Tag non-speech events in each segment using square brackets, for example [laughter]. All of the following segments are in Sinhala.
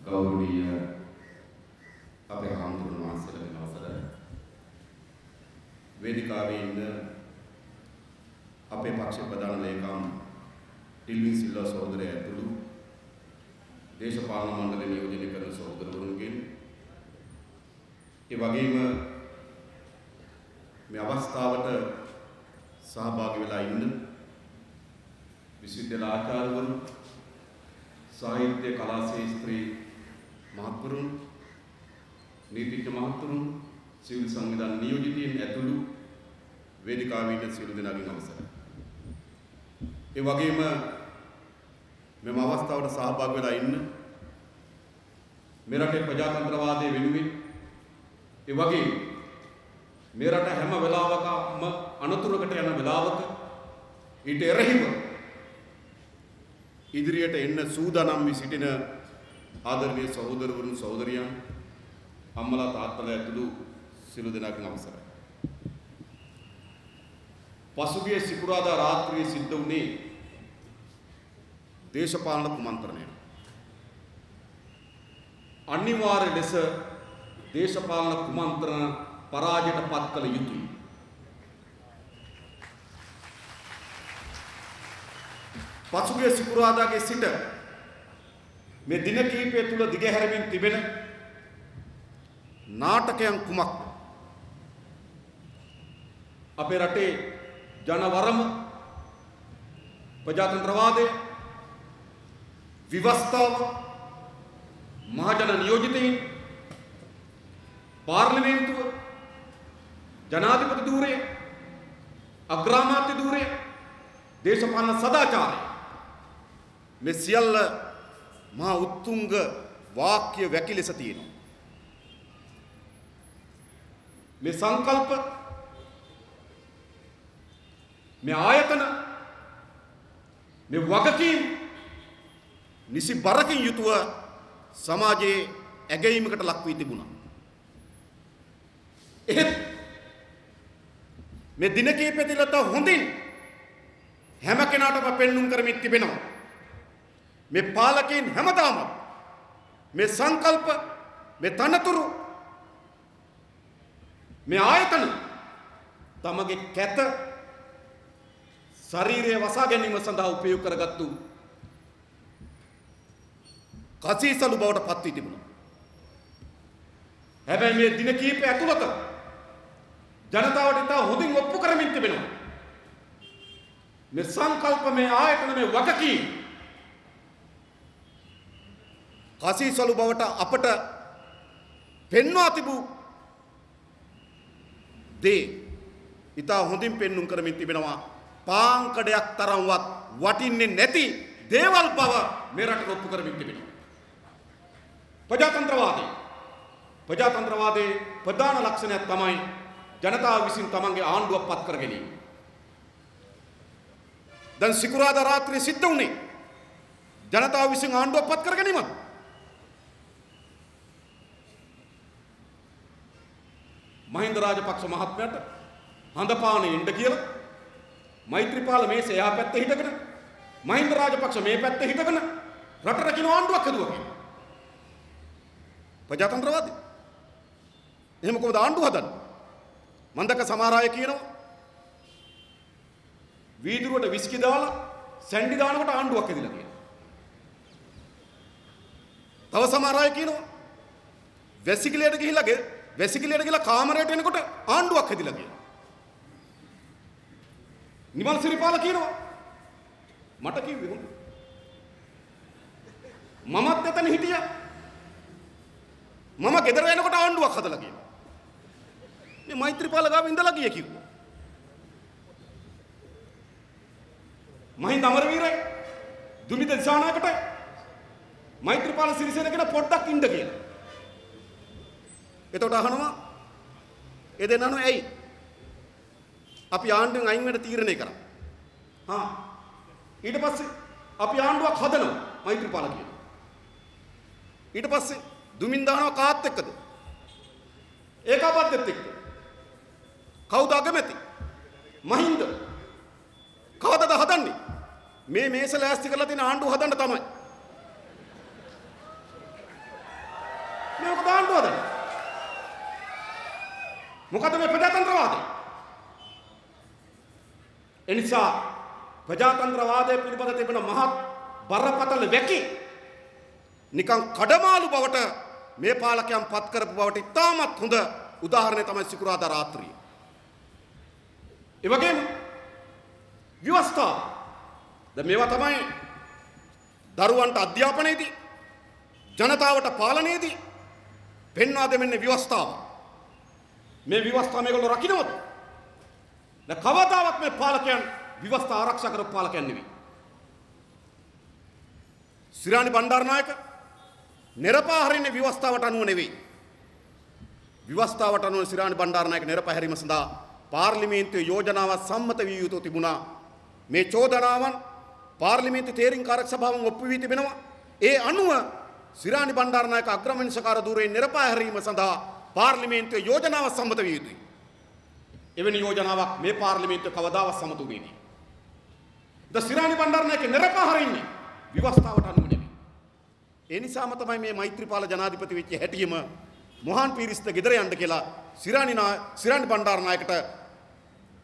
ගෞරවනීය අපේ හාමුදුරුවෝ වහන්සේලාගේ අවසරයි. වේදිකාවේ ඉන්න අපේ පක්ෂ ප්‍රධාන ලේකම් ටිල්වින් සිල්වා සහෝදරය ඇතුළු දේශපාලන මණ්ඩලය නියෝජනය කරන සහෝදරවරුන්ගෙන් ඒ වගේම මේ අවස්ථාවට සහභාගී වෙලා ඉන්න විශ්වවිද්‍යාල ආචාර්යවරු සාහිත්‍ය කලා ශාස්ත්‍රී මහත්වරුන් නීතිඥ මහත්වරුන් සිවිල් සංවිධාන නියෝජිතයින් ඇතුළු වේදිකාවේ ඉන්න සියලු දෙනාගෙන් අවසරයි. ඒ වගේම මෙම අවස්ථාවට සහභාගී වෙලා ඉන්න මේ රටේ ප්‍රජාතන්ත්‍රවාදය වෙනුවෙන් ඒ වගේම මේ රට හැම වෙලාවකම අනතුරකට යන වෙලාවක ඊට එරෙහිව ඉදිරියට එන්න සූදානම් වී සිටින ආදරණීය සහෝදරවරුන් සහෝදරියන් අම්මලා තාත්තලා ඇතුළු සියලු දෙනාගෙන් අවසරයි. පසුගිය සිකුරාදා රාත්‍රියේ සිද්ධ වුණේ දේශපාලන කුමන්ත්‍රණය. අනිවාර්ය ලෙස දේශපාලන කුමන්ත්‍රණ පරාජයට පත් කළ යුතුයි. පසුගිය සිකුරාදාගේ සිට මේ දින කිහිපය තුල දිගහැරමින් තිබෙන නාටකයන් කුමක්ද? අපේ රටේ ජනවරම ප්‍රජාතන්ත්‍රවාදය විවස්ථාව මහජන නියෝජිතයින් පාර්ලිමේන්තුව ජනාධිපති ධූරය අග්‍රාමාත්‍ය ධූරය දේශපාලන සදාචාරය මේ සියල්ල මහා උත්තුංග වාක්‍ය වැකි ලෙස තියෙනවා. මේ සංකල්ප මේ ආයතන මේ වගකීම් නිසි බරකින් යුතුව සමාජයේ ඇගයීමකට ලක් වී තිබුණා. එහෙත් මේ දින කිහිපය තුළත හොඳින් හැම කෙනාටම පෙන්눔 කරමින් තිබෙනවා. මේ පාලකයන් හැමදාම මේ සංකල්ප මේ තනතුරු මේ ආයතන තමගේ කැත ශරීරය වසා ගැනීම සඳහා උපයෝග කරගත්තු කසීසලු බවට පත් වී තිබුණා. හැබැයි මේ දින කිහිපය ඇතුළත ජනතාවට ඉතා හොඳින් ඔප්පු කරමින් තිබෙනවා. මේ සංකල්ප මේ ආයතන මේ වගකීම් කසීසලු බවට අපට පෙන්වා තිබූ දේ ඉතා හොඳින් පෙන්නුම් කරමින් තිබෙනවා පාංකඩයක් තරම්වත් වටින්නේ නැති දේවල් බව මේ රටට ඔප්පු කරමින් තිබෙනවා. ප්‍රජාතන්ත්‍රවාදී ප්‍රජාතන්ත්‍රවාදයේ ප්‍රධාන ලක්ෂණයක් තමයි ජනතාව විසින් තමන්ගේ ආණ්ඩුවක් පත් කර ගැනීම. දැන් සිකුරාදා රාත්‍රියේ සිද්ධ වුණේ ජනතාව විසින් ආණ්ඩුවක් පත් කර ගැනීමක්. මහින්ද රාජපක්ෂ මහත්මයාට හඳපානේ ඉන්න කියලා මෛත්‍රීපාල මේසේ එහා පැත්තේ හිටගෙන මහින්ද රාජපක්ෂ මේ පැත්තේ හිටගෙන රටට කින ආණ්ඩුවක් හදුවා කියලා. ප්‍රජාතන්ත්‍රවාදී. එහෙම කොහොමද ආණ්ඩුව හදන්නේ? මම දැක්ක සමහර අය කියනවා වීදුරුවට විස්කි දාලා සැන්ඩි දානකොට ආණ්ඩුවක් ඇදිලා කියලා. තව සමහර අය කියනවා වැසිකිළියට ගිහිල්ලා වැසිකිළියට ගිහිල්ලා කාමරයට එනකොට ආණ්ඩුවක් හැදිලා කියලා. නිමල් සිරිපාල කියනවා මට කිව්වේ මොකද? මමත් එතන හිටියා. මම ගෙදර එනකොට ආණ්ඩුවක් හදලා කියලා. මේ මෛත්‍රීපාල ගාව ඉඳලා ගිය කිව්වා. මහින්ද අමරවීරයි දුමිත දිසානායකට මෛත්‍රීපාල සිරිසේන කියන පොඩ්ඩක් ඉන්න කියලා. එතකොට අහනවා ඒ දෙන්නනෝ ඇයි? අපි ආණ්ඩුවෙන් අයින් වෙන්න තීරණය කරා. හා ඊට පස්සේ අපි ආණ්ඩුවක් හදනවා මෛත්‍රීපාල කියනවා. ඊට පස්සේ දුමින් දානවා කාත් එක්කද? ඒකාබද්ධෙත් එක්ක. කවුද අගමැති? මහින්ද. කවදද හදන්නේ? මේ මේස ලෑස්ති කරලා තියෙන ආණ්ඩුව හදන්න තමයි. මේ මොකද ආණ්ඩුවද? මොකද මේ ප්‍රජාතන්ත්‍රවාදය? එනිසා ප්‍රජාතන්ත්‍රවාදය පිළිබඳ තිබෙන මහත් බරපතල වැකි නිකං කඩමාලු බවට මේ පාලකයන් පත් කරපු බවට ඉතාමත් හොඳ උදාහරණය තමයි සිකුරාදා රාත්‍රිය. ඒ වගේම ව්‍යවස්ථාව. දැන් මේවා තමයි දරුවන්ට අධ්‍යාපනයේදී ජනතාවට පාලනයේදී පෙන්වා දෙමින් ව්‍යවස්ථාව. මේ ව්‍යවස්ථාව මේගොල්ලෝ රකින්නවද? දැන් කවදාවත් මේ පාලකයන් ව්‍යවස්ථා ආරක්ෂා කරපු පාලකයන් නෙවෙයි. සිරානි බණ්ඩාරනායක නිරපාහරින්නේ ව්‍යවස්ථාවට අනුව නෙවෙයි. ව්‍යවස්ථාවට අනුව සිරානි බණ්ඩාරනායක නිරපහැරීම සඳහා පාර්ලිමේන්තුවේ යෝජනාවක් සම්මත විය යුතු තිබුණා. මේ චෝදනාවන් පාර්ලිමේන්තු තේරීම්කාරක සභාවෙන් ඔප්පු වී තිබෙනවා. ඒ අනුව සිරානි බණ්ඩාරනායක අග්‍රමනිසකාර ධූරයෙන් නිරපහැරීම සඳහා පාර්ලිමේන්තුවේ යෝජනාවක් සම්මත විය යුතුයි. එවැනි යෝජනාවක් මේ පාර්ලිමේන්තුව කවදාවත් සමත වුණේ නෑ. ද සිරානි බණ්ඩාරනායක නිරපහරින්නේ ව්‍යවස්ථාවට අනුව නෙවෙයි. ඒ නිසාම තමයි මේ මෛත්‍රීපාල ජනාධිපති වෙච්ච හැටියෙම මොහාන් පීරිස්ත ගෙදර යන්න කියලා සිරානි නා සිරානි බණ්ඩාරනායකට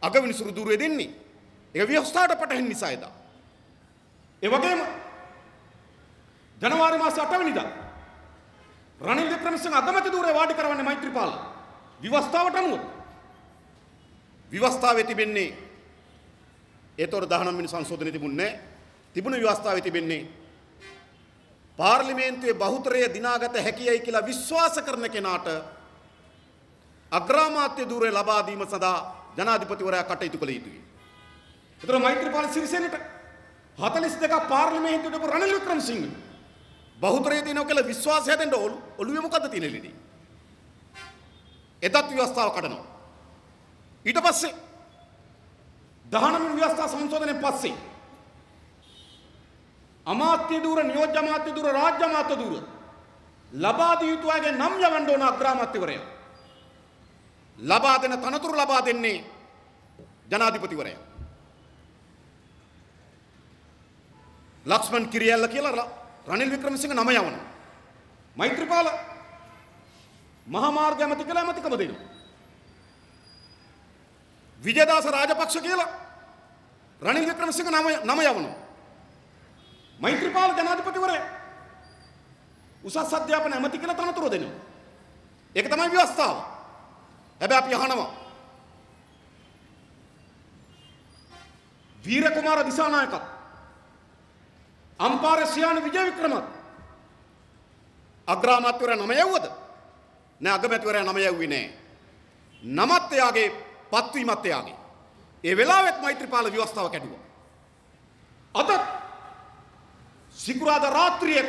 අගවිනිසුරු දුරුවේ දෙන්නේ. ඒක ව්‍යවස්ථාවට පටහැන් නිසා එදා. ඒ වගේම ජනවාරි මාසේ 8 වෙනිදා රනිල් වික්‍රමසිංහ අගමැති ධූරේ වාඩි කරවන්නේ මෛත්‍රීපාල විවස්ථාවට අනුව. විවස්ථාවේ තිබෙන්නේ ඒතොර 19 වෙනි සංශෝධනයේ තිබුණේ තිබුණු විවස්ථාවේ තිබෙන්නේ පාර්ලිමේන්තුවේ බහුතරය දිනාගත හැකියයි කියලා විශ්වාස කරන කෙනාට අග්‍රාමාත්‍ය ධූරය ලබා දීම සඳහා ජනාධිපතිවරයා කටයුතු කළ යුතුයි. ඒතර මෛත්‍රීපාල සිරිසේනට 42ක් පාර්ලිමේන්තුවට රනිල් වික්‍රමසිංහ බහුතරය තියෙනවා කියලා විශ්වාසය හැදෙන්න ඔලු ඔළුවේ මොකද්ද තියෙන ලීඩි? එදත් ව්‍යවස්ථාව කඩනවා. ඊට පස්සේ 19 වෙනි ව්‍යවස්ථා සංශෝධනයෙන් පස්සේ අමාත්‍ය ධූර නියෝජ්‍ය අමාත්‍ය ධූර රාජ්‍ය අමාත්‍ය ධූර ලබා දිය යුතු අයගේ නම් යවන්න ඕන අග්‍රාමාත්‍යවරයා. ලබා දෙන තනතුරු ලබා දෙන්නේ ජනාධිපතිවරයා. ලක්ෂ්මන් කිරියල්ල කියලා රනිල් වික්‍රමසිංහ නම යවනවා. මෛත්‍රීපාල මහා මාර්ග ඇමති කියලා ඇමතිකම දෙනවා. විජයදාස රාජපක්ෂ කියලා රනිල් වික්‍රමසිංහ නම නම යවනවා. මෛත්‍රීපාල ජනාධිපතිවරයා උසස් අධ්‍යාපන ඇමති කියලා තනතුරු දෙනවා. ඒක තමයි ව්‍යවස්ථාව. හැබැයි අපි අහනවා වීර කුමාර දිසානායකත් අම්පාර සියානි විජය වික්‍රමත් අග්‍රාමාත්‍යවරයා නම යවුවද? නෑ අගමැතිවරයා නම යවුවේ නෑ. නමත් එයාගේ පත්වීමත් එයාගේ. ඒ වෙලාවෙත් මෛත්‍රීපාල ව්‍යවස්ථාව කැඩුවා. අද සිකුරාදා රාත්‍රියේ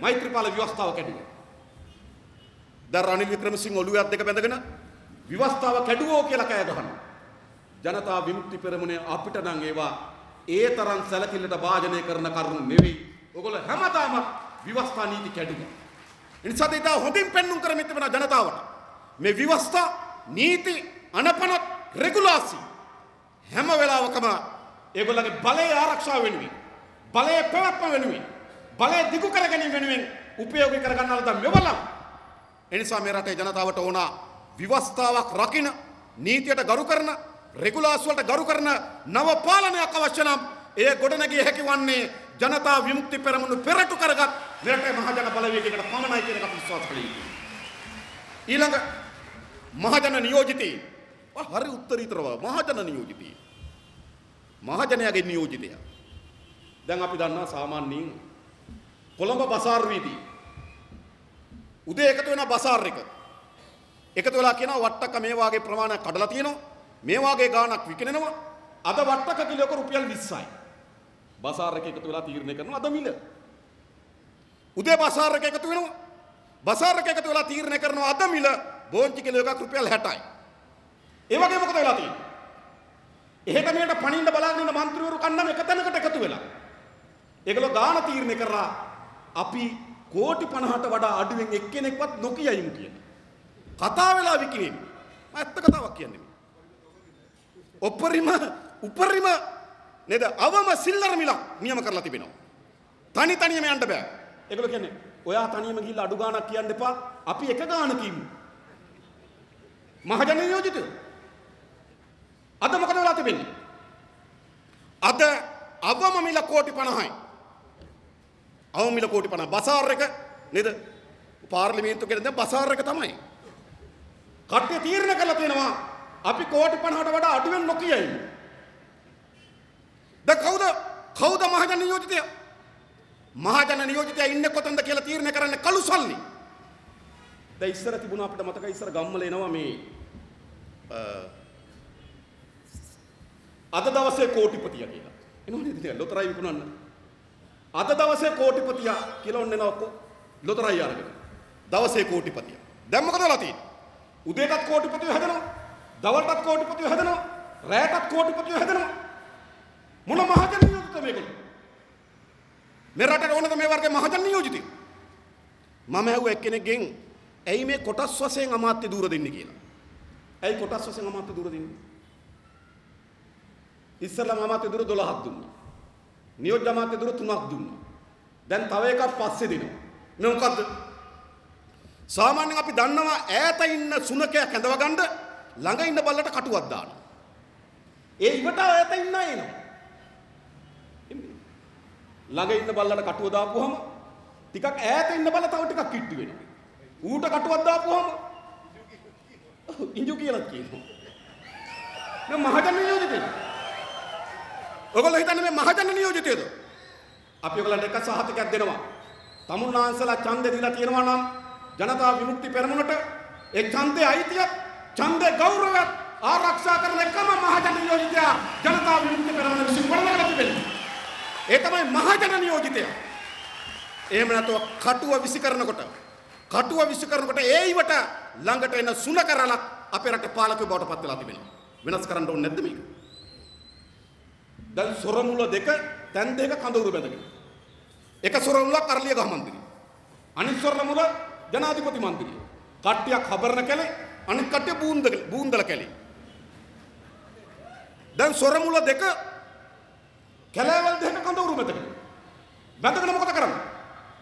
මෛත්‍රීපාල ව්‍යවස්ථාව කැඩුවා. දැන් රනිල් වික්‍රමසිංහ ඔළුවේ අත් දෙක බැඳගෙන ව්‍යවස්ථාව කැඩුවෝ කියලා කෑ ගහනවා. ජනතා විමුක්ති පෙරමුණේ අපිට නම් ඒවා ඒ තරම් සැලකිල්ලට භාජනය කරන කරුණු නෙවෙයි. ඔගොල්ලෝ හැමදාම ව්‍යවස්ථා නීති කැඩුවා. එනිසා දෙදා හොඳින් පෙන්눔 කරමින් තිබෙන ජනතාවට මේ ව්‍යවස්ථා නීති අනපනත් රෙගුලාසි හැම වෙලාවකම ඒගොල්ලගේ බලය ආරක්ෂාව වෙනුවෙන් බලය පැවැත්ම වෙනුවෙන් බලය දිගු කර ගැනීම වෙනුවෙන් උපයෝගී කරගන්නවලද මෙවලම් එනිසා මේ රටේ ජනතාවට ඕන විවස්ථාවක් රකින නීතියට ගරු කරන රෙගුලාස් වලට ගරු කරන නව පාලනයක් අවශ්‍ය නම් එය ගොඩනැගිය හැකි වන්නේ ජනතා විමුක්ති පෙරමුණු පෙරටු කරගත් මෙරටේ මහජන බලවේගයකට පමණයි කියන එක අපි විශ්වාස කළ යුතුයි. ඊළඟ මහජන නියෝජිතී හරි උත්තරීතරව මහජන නියෝජිතී. මහජනයාගේ නියෝජිතය. දැන් අපි දන්නා සාමාන්‍යයෙන් කොළඹ බසාර් වීදී උදේ එකතු වෙන බසාර් එක එකතු වෙලා කියනවා වට්ටක මේ වාගේ ප්‍රමාණයක් කඩලා තියෙනවා මේ වගේ ගාණක් විකිනෙනවා. අද වට්ටක කිලෝක රුපියල් 20යි. බසාර එක එකතු වෙලා තීරණය කරනවා අද මිල. උදේ බසාර එක එකතු වෙනවා. බසාර එක එකතු වෙලා තීරණය කරනවා අද මිල බෝංචි කිලෝ එකක් රුපියල් 60යි. ඒ වගේ මොකද වෙලා තියෙන්නේ? එහෙට මෙහෙට පණින්න බලාගෙන ඉන්න മന്ത്രിවරු කන්නම එක තැනකට එකතු වෙලා. ඒගොල්ලෝ ගාන තීරණය කරා අපි කෝටි 50ට වඩා අඩුවෙන් එක්කෙනෙක්වත් නොකියයිමු කියන. කතා වෙලා විකිණෙන්නේ. මම ඇත්ත කතාවක් කියන්නේ. උපරිම උපරිම නේද අවම සිල්ලර මිලක් නියම කරලා තිබෙනවා. තනි තනියම යන්න බෑ. ඒගොල්ලෝ කියන්නේ ඔයා තනියම ගිහිල්ලා අඩු ගාණක් කියන්න එපා. අපි එක ගාණ කියමු. මහජන නියෝජිතයෝ. අද මොකද වෙලා තිබෙන්නේ? අද අවම මිල කෝටි 50යි. අවම මිල කෝටි 50 බසාර් එක නේද? පාර්ලිමේන්තුව කියන දැන් බසාර් එක තමයි. කට්ටිය තීරණය කළා තියෙනවා අපි කෝටි 50ට වඩා අඩුවෙන් නොකියයි. දැන් කවුද කවුද මහජන නියෝජිතයා? මහජන නියෝජිතයා ඉන්නේ කොතනද කියලා තීරණය කරන්නේ කළු සල්ලි. දැන් ඉස්සර තිබුණා අපිට මතකයි ඉස්සර ගම්වල එනවා මේ අද දවසේ කෝටිපතිය කියලා. එනවනේ ඉතින් ලොතරයි විකුණන්න. අද දවසේ කෝටිපතිය කියලා ඔන්න එනවා ලොතරයි අරගෙන. දවසේ කෝටිපතිය. දැන් මොකද වෙලා තියෙන්නේ? උදේටත් කෝටිපතිය හැදෙනවා. දවල්ටත් කෝටිපතිය හැදෙනවා. රැයටත් කෝටිපතිය හැදෙනවා. මොන මහජන නියෝජිත මේගොල්ලෝ? මේ රටේ ඕනද මේ වර්ගයේ මහජන නියෝජිතයෝ? මම ඇහුවා එක්කෙනෙක්ගෙන් ඇයි මේ කොටස් වශයෙන් අමාත්‍ය දූර දෙන්නේ කියලා. ඇයි කොටස් වශයෙන් අමාත්‍ය දූර දෙන්නේ? ඉස්සරලම අමාත්‍ය දූර 12ක් දුන්නා. නියෝජ්‍ය අමාත්‍ය දූර 3ක් දුන්නා. දැන් තව එකක් පස්සේ දෙනවා. මේ මොකද්ද? සාමාන්‍යයෙන් අපි දන්නවා ඈත ඉන්න සුනකයා කැඳව ගන්න ළඟ ඉන්න බල්ලට කටුවක් දානවා. ඒ ඉවට ඈත ඉන්න එනවා. ළඟ ඉන්න බල්ලට කටුව දාපුවම ටිකක් ඈත ඉන්න බල්ල තව ටිකක් කිට්ටු වෙනවා. ඌට කටුවක් දාපුවම [laughs] ඉංජු කියලා කියනවා. මේ මහජන නියෝජිතයද? ඔයගොල්ලෝ හිතන්නේ මේ මහජන නියෝජිතයද? අපි ඔයගලන්ට එක සහතිකයක් දෙනවා. තමුන්නාන්සලා ඡන්දෙ දීලා තියෙනවා නම් ජනතා විමුක්ති පෙරමුණට ඒ ඡන්දේ අයිතිය ඡන්දේ ගෞරවය ආරක්ෂා කරන එකම මහජන නියෝජිතයා ජනතා විමුක්ති පෙරමුණ විසින් ගොඩනගලා තිබෙනවා. ඒ තමයි මහජන නියෝජිතයා. එහෙම නැතුව කටුව විසි කරනකොට කටුව විසි කරනකොට ඒ ඉවට ළඟට එන සුන කරලක් අපේ රට පාලකයෝ බවට පත් වෙලා තිබෙනවා. වෙනස් කරන්න ඕනේ නැද්ද මේක? දැන් සොරමුල දෙක තැන් දෙක කඳවුරු බැඳගෙන. එක සොරමුලක් අරලිය ගහ මන්දිරය. අනිත් සොරමුල ජනාධිපති මන්දිරය. කට්ටියක් හබරන කැලේ අනිත් කට්ටිය බූන්දල බූන්දල කැලේ. දැන් සොරමුල දෙක කැලෑවල් දෙක කඳවුරු මැදගෙන. බැඳගෙන මොකද කරන්නේ?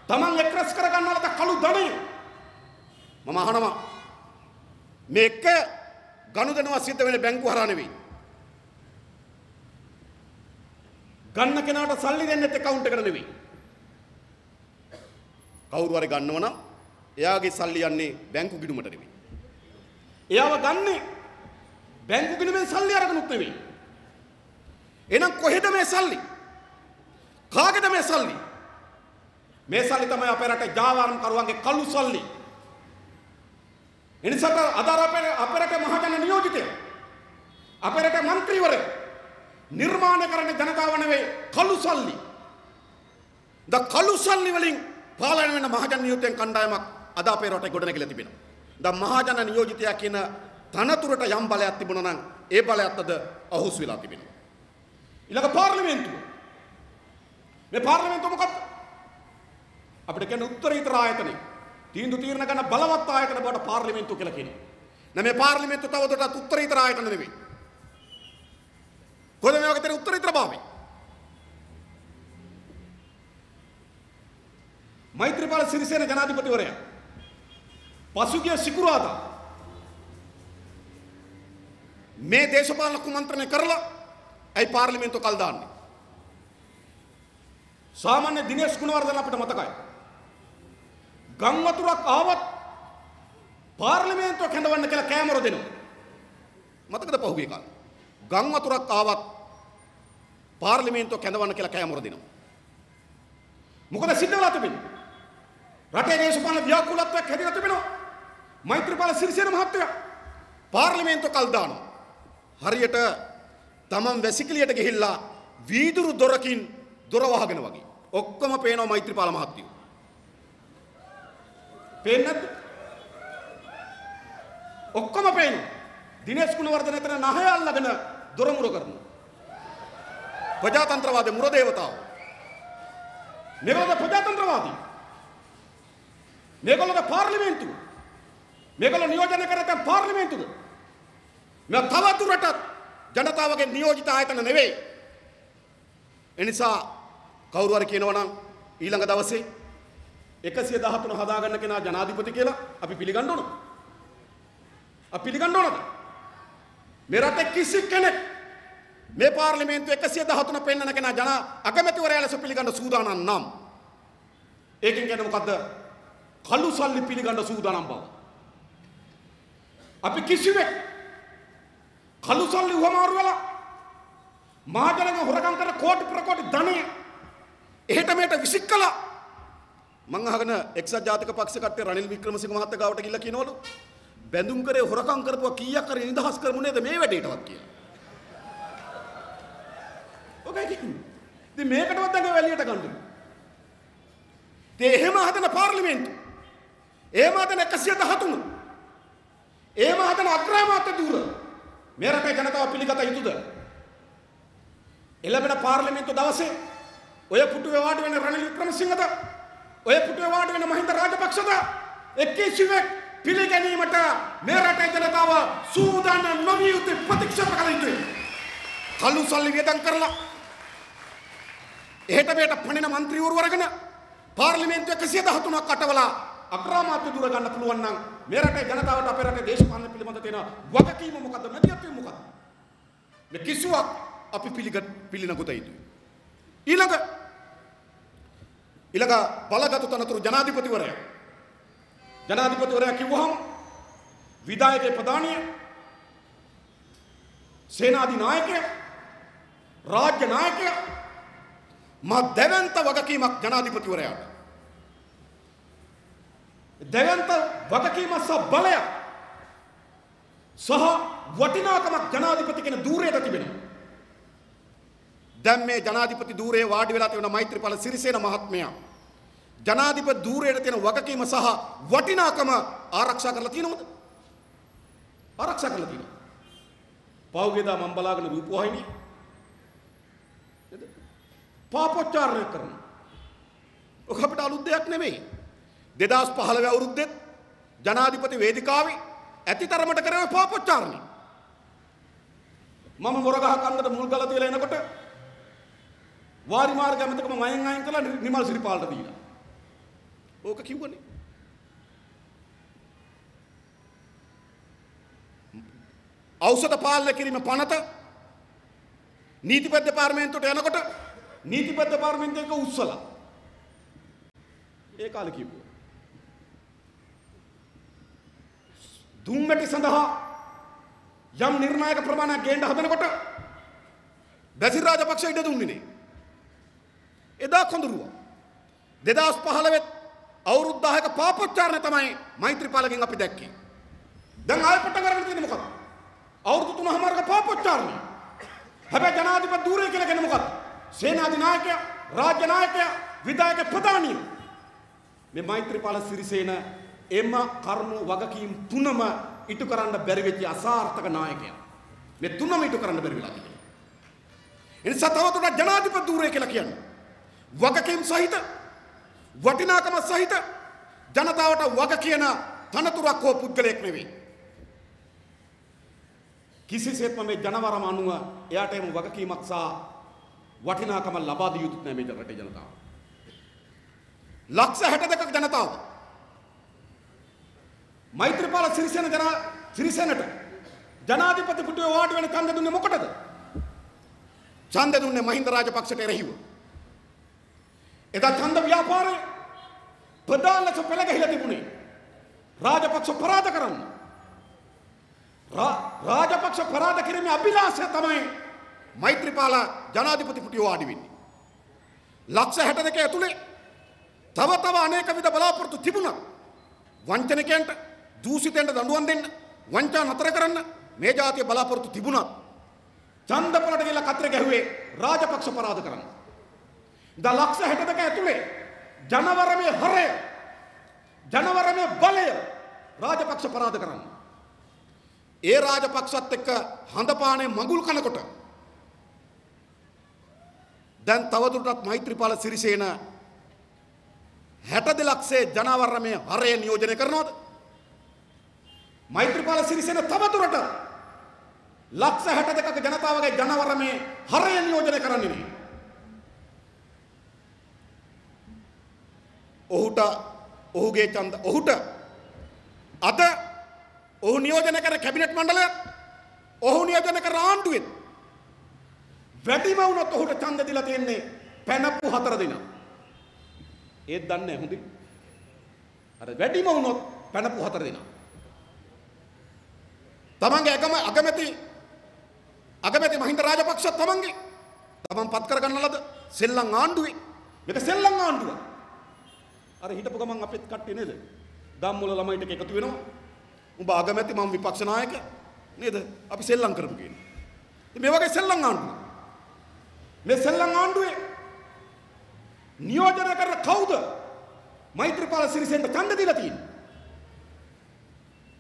Taman එක්රස් කර ගන්නවලද කළු ධනය? මම අහනවා මේක ගනුදෙනුව සිද්ධ වෙන්නේ බැංකුව හරහා නෙවෙයි. ගන්න කෙනාට සල්ලි දෙන්නෙත් account එකට නෙවෙයි. කවුරු හරි ගන්නව නම් එයාගේ සල්ලි යන්නේ බැංකු ගිණුමට නෙවෙයි. එයාව ගන්නෙ බැංකු ගිණුමෙන් සල්ලි අරගෙනුත් නෙවෙයි. එහෙනම් කොහෙද මේ සල්ලි? කාගේද මේ සල්ලි? මේ සල්ලි තමයි අපේ රටේ ජාවාරම් කරුවන්ගේ කළු සල්ලි. එනිසා අදාර අපේ අපේ රටේ මහජන නියෝජිතය අපේ රටේ മന്ത്രിවරය නිර්මාණ කරන ජනතාව නෙවෙයි කළු සල්ලි. ද කළු සල්ලි වලින් පාලනය වෙන මහජන නියෝජිතයන් කණ්ඩායමක් අද අපේ රටේ ගොඩනැගිලා තිබෙනවා. ද මහජන නියෝජිතයා කියන තනතුරට යම් බලයක් තිබුණා නම් ඒ බලයත් අද අහුස් වෙලා තිබෙනවා. ඊළඟ පාර්ලිමේන්තුව. මේ පාර්ලිමේන්තුව මොකක්ද? අපිට කියන්නේ උත්තරීතර ආයතනය. තීන්දුව తీරන ගන්න බලවත් ආයතන බවට පාර්ලිමේන්තුව කියලා කියනවා. නැ මේ පාර්ලිමේන්තුව තවදුරටත් උත්තරීතර ආයතන නෙවෙයි. කොහොමද මේ වගේ තේ උත්තරීතර භාවය? මෛත්‍රීපාල සිරිසේන ජනාධිපතිවරයා පසුගිය සිකුරාදා මේ දේශපාලන කුමන්ත්‍රණය කරලා ඇයි පාර්ලිමේන්තුව කල් දාන්නේ? සාමාන්‍ය දිනේෂ් ගුණවර්ධන අපිට මතකයි. ගම් වතුරක් ආවත් පාර්ලිමේන්තුව කැඳවන්න කියලා කැමර දෙනවා. මතකද පහුගිය කාලේ? ගම් වතුරක් ආවත් පාර්ලිමේන්තුව කැඳවන්න කියලා කැමර දෙනවා. මොකද සිද්ධ වෙලා තිබෙන්නේ? රටේ දේශපාලන ව්‍යාකූලත්වයක් හැදිලා තිබෙනවා. මෛත්‍රීපාල සිරිසේන මහත්තයා පාර්ලිමේන්තුව කල් දානවා. හරියට තමන් වැසිකිළියට ගිහිල්ලා වීදුරු දොරකින් දොර වහගෙන වගේ. ඔක්කොම පේනවා මෛත්‍රීපාල මහත්තයෝ. පේන්නේ නැද්ද? ඔක්කොම පේනවා. දිනේෂ් ගුණවර්ධන එතන නහය අල්ලගෙන දොර මුර කරනවා. ප්‍රජාතන්ත්‍රවාදී මුර දේවතාව. මේගොල්ලෝ ප්‍රජාතන්ත්‍රවාදී. මේගොල්ලෝ පාර්ලිමේන්තුව. මේගොල්ලෝ නියෝජනය කරන තැන් පාර්ලිමේන්තුව. මේ තවදුරටත් ජනතාවගේ නියෝජිත ආයතන නෙවෙයි. එනිසා කවුරු හරි කියනවා නම් ඊළඟ දවසේ 113 හදාගන්න කෙනා ජනාධිපති කියලා අපි පිළිගන්න ඕනද? අපි පිළිගන්න ඕනද? මේ රටේ කිසි කෙනෙක් මේ පාර්ලිමේන්තුව 113 පෙන්නන කෙනා ජන අගමැතිවරයා ලෙස පිළිගන්න සූදානම් නම් ඒකෙන් කියන්නේ මොකද්ද? කළු සල්ලි පිළිගන්න සූදානම් බව. අපි කිසිවෙක් කළු සල්ලි උවමාරු වෙලා මහජනක හොරකම් කරන කෝටි ප්‍රකෝටි ධනය එහෙට මෙහෙට විසිකලා මං අහගෙන එක්සත් ජාතික පක්ෂ කට්ටිය රනිල් වික්‍රමසිංහ මහත්තයා ගාවට ගිහිල්ලා කියනවලු බැඳුම් කරේ හොරකම් කරපුවා කීයක් හරි නිදහස් කරමු නේද මේ වැඩේටවත් කියලා. ඔකයි කියන්නේ. ඉතින් මේකටවත් දැන් වැලියට ගන්න. ඉතින් එහෙම හදන පාර්ලිමේන්තු. එහෙම හදන 113. එහෙම හදන අග්‍රාමාත්‍ය ධූර මේ රටේ ජනතාව පිළිගත යුතුද? එළඹෙන පාර්ලිමේන්තු දවසේ ඔය පුටුවේ වාඩි වෙන රනිල් වික්‍රමසිංහද ඔය පුටුවේ වාඩි වෙන මහින්ද රාජපක්ෂද එක්කීසිවෙක් පිළිගැනීමට මේ රටේ ජනතාව සූදානම් නොවිය යුතු ප්‍රතික්ෂේප කළ යුතුයි. කළු සල්ලි වියදම් කරලා එහෙට මෙහෙට පණින മന്ത്രിවරු වරගෙන පාර්ලිමේන්තුවේ 113ක් අටවලා අග්‍රාමාත්‍ය දුර ගන්න පුළුවන් නම් මේ රටේ ජනතාවට අපේ රටේ දේශපාලන පිළිබඳ තියෙන වගකීම මොකද්ද? මැදිහත්වීම මොකද්ද? මේ කිසිවක් අපි පිළිග පිළිනගත යුතුයි ඊළඟ ඊළඟ බලගත් තනතුරු ජනාධිපතිවරයා. ජනාධිපතිවරයා කිව්වහම විධායකයේ ප්‍රධානිය සේනාධි නායකයා රාජ්‍ය නායකයා මා දැවන්ත වගකීමක් ජනාධිපතිවරයාට. දැවන්ත වගකීම සහ බලය සහ වටිනාකමක් ජනාධිපති කෙන ධූරයට තිබෙනවා. දැන් මේ ජනාධිපති ධූරයේ වාඩි වෙලා තියෙන මෛත්‍රීපාල සිරිසේන මහත්මයා ජනාධිපති ධූරයට තියෙන වගකීම සහ වටිනාකම ආරක්ෂා කරලා තියෙනවද? ආරක්ෂා කරලා තියෙනවා. පෞගේදා මම බලාගෙන රූපවාහිනිය පාපොච්චාරණය කරනවා. ඔක අපිට අලුත් දෙයක් නෙමෙයි. 2015 අවුරුද්දෙත් ජනාධිපති වේදිකාවේ ඇති තරමට කරේ පාපොච්චාරණය. මම මොරගහ කන්දට මුල් ගල තියලා එනකොට වාරි මාර්ග ඇමතකම මයෙන් අයින් කළා නිමල් සිරිපාලට දීලා. ඕක කිව්වනේ. ඖෂධ පාලනය කිරීම පනත නීතිපති දෙපාර්තමේන්තුවට යනකොට නීතිපති දෙපාර්තමේන්තුවක උස්සලා ඒ කාලේ කිව්වා දුම්මැටි සඳහා යම් නිර්ණායක ප්‍රමාණයක් ගේන්න හදනකොට බැසිල් රාජපක්ෂ ඉඩ දුන්නේ නේ එදා කොඳුරුවා. 2015 අවුරුදු 10ක පාපොච්චාරණය තමයි මෛත්‍රීපාලගෙන් අපි දැක්කේ. දැන් ආයෙ පටන් ගන්න තියෙන්නේ මොකක්ද අවුරුදු තුනමාරක පාපොච්චාරණය. හැබැයි ජනාධිපති ධූරය කියලා කියන්නේ මොකක්ද සේනාධිනායකයා රාජ්‍ය නායකයා විධායක ප්‍රධානිය. මේ මෛත්‍රීපාල සිරිසේන එම කර්ම වගකීම් තුනම ඉටු කරන්න බැරි වෙච්ච අසාර්ථක නායකයා. මේ තුනම ඉටු කරන්න බැරි වෙලා තියෙනවා. එනිසා තවදුරටත් ජනාධිපති ධූරය කියලා කියන්නේ. වගකීම් සහිත වටිනාකම සහිත ජනතාවට වග කියන තනතුරක් හෝ පුද්ගලයෙක් නෙවෙයි. කිසිසේත්ම මේ ජනවරම අනුව එයාට එම වගකීමක් සහ වටිනාකම ලබා දිය යුතු නැහැ මේ රටේ ජනතාව. ලක්ෂ 62ක ජනතාව. මෛත්‍රීපාල සිරිසේන ජන සිරිසේනට ජනාධිපති පුටුවේ වාඩි වෙන ඡන්ද දුන්නේ මොකටද? ඡන්ද දුන්නේ මහින්ද රාජපක්ෂට එරෙහිව. එදා ඡන්ද ව්‍යාපාරය ප්‍රධාන ලෙස පෙළ ගැහිලා තිබුණේ රාජපක්ෂ පරාද කරන්න. රාජපක්ෂ පරාද කිරීමේ අභිලාෂය තමයි මෛත්‍රීපාල ජනාධිපති පුටිය වාඩි වෙන්නේ. ලක්ෂ 62 ඇතුලේ තව තව අනේක විද බලාපොරොත්තු තිබුණා. වංචනිකයන්ට දූෂිතයන්ට දඬුවම් දෙන්න, වංචා නතර කරන්න මේ જાතිය බලාපොරොත්තු තිබුණා. ඡන්දපලට ගිහලා කතර ගැහුවේ රාජපක්ෂ පරාද කරන්න. ද ලක්ෂ 62 ඇතුලේ ජනවරමේ හරය ජනවරමේ බලය රාජපක්ෂ පරාද කරන්න. ඒ රාජපක්ෂත් එක්ක හඳපානේ මඟුල් කනකොට දැන් තවදුරටත් මෛත්‍රීපාල සිරිසේන 62 ලක්ෂයේ ජනවරමේ හරය නියෝජනය කරනවද? මෛත්‍රීපාල සිරිසේන තවදුරට ලක්ෂ 62ක ජනතාවගේ ජනවරමේ හරය නියෝජනය කරන්නේ නේ. ඔහුට ඔහුගේ ඡන්ද ඔහුට අද ඔහු නියෝජනය කර කැබිනට් මණ්ඩලයත් ඔහු නියෝජනය කර ආණ්ඩුවෙත් වැඩිම වුණොත් ඔහුට ඡන්ද දීලා තියෙන්නේ පැනපු හතර දෙනා. ඒත් දන්නේ නැහැ හොඳින්. අර වැඩිම වුණොත් පැනපු හතර දෙනා. තමන්ගේ අගම අගමැති අගමැති මහින්ද රාජපක්ෂ තමන්ගේ තමන් පත් කරගන්න ලද සෙල්ලම් ආණ්ඩුවේ මේක සෙල්ලම් ආණ්ඩුව. අර හිටපු ගමන් අපිත් කට්ටිය නේද? ගම්මුල ළමයි ටික එකතු වෙනවා. උඹ අගමැති මම විපක්ෂ නායක නේද? අපි සෙල්ලම් කරමු කියන. මේ වගේ සෙල්ලම් ආණ්ඩුව. මේ සෙල්ලම් ආණ්ඩුවේ නියෝජනය කරන කවුද? මෛත්‍රීපාල සිරිසෙන්ට ඡන්ද දීලා තියෙන්නේ.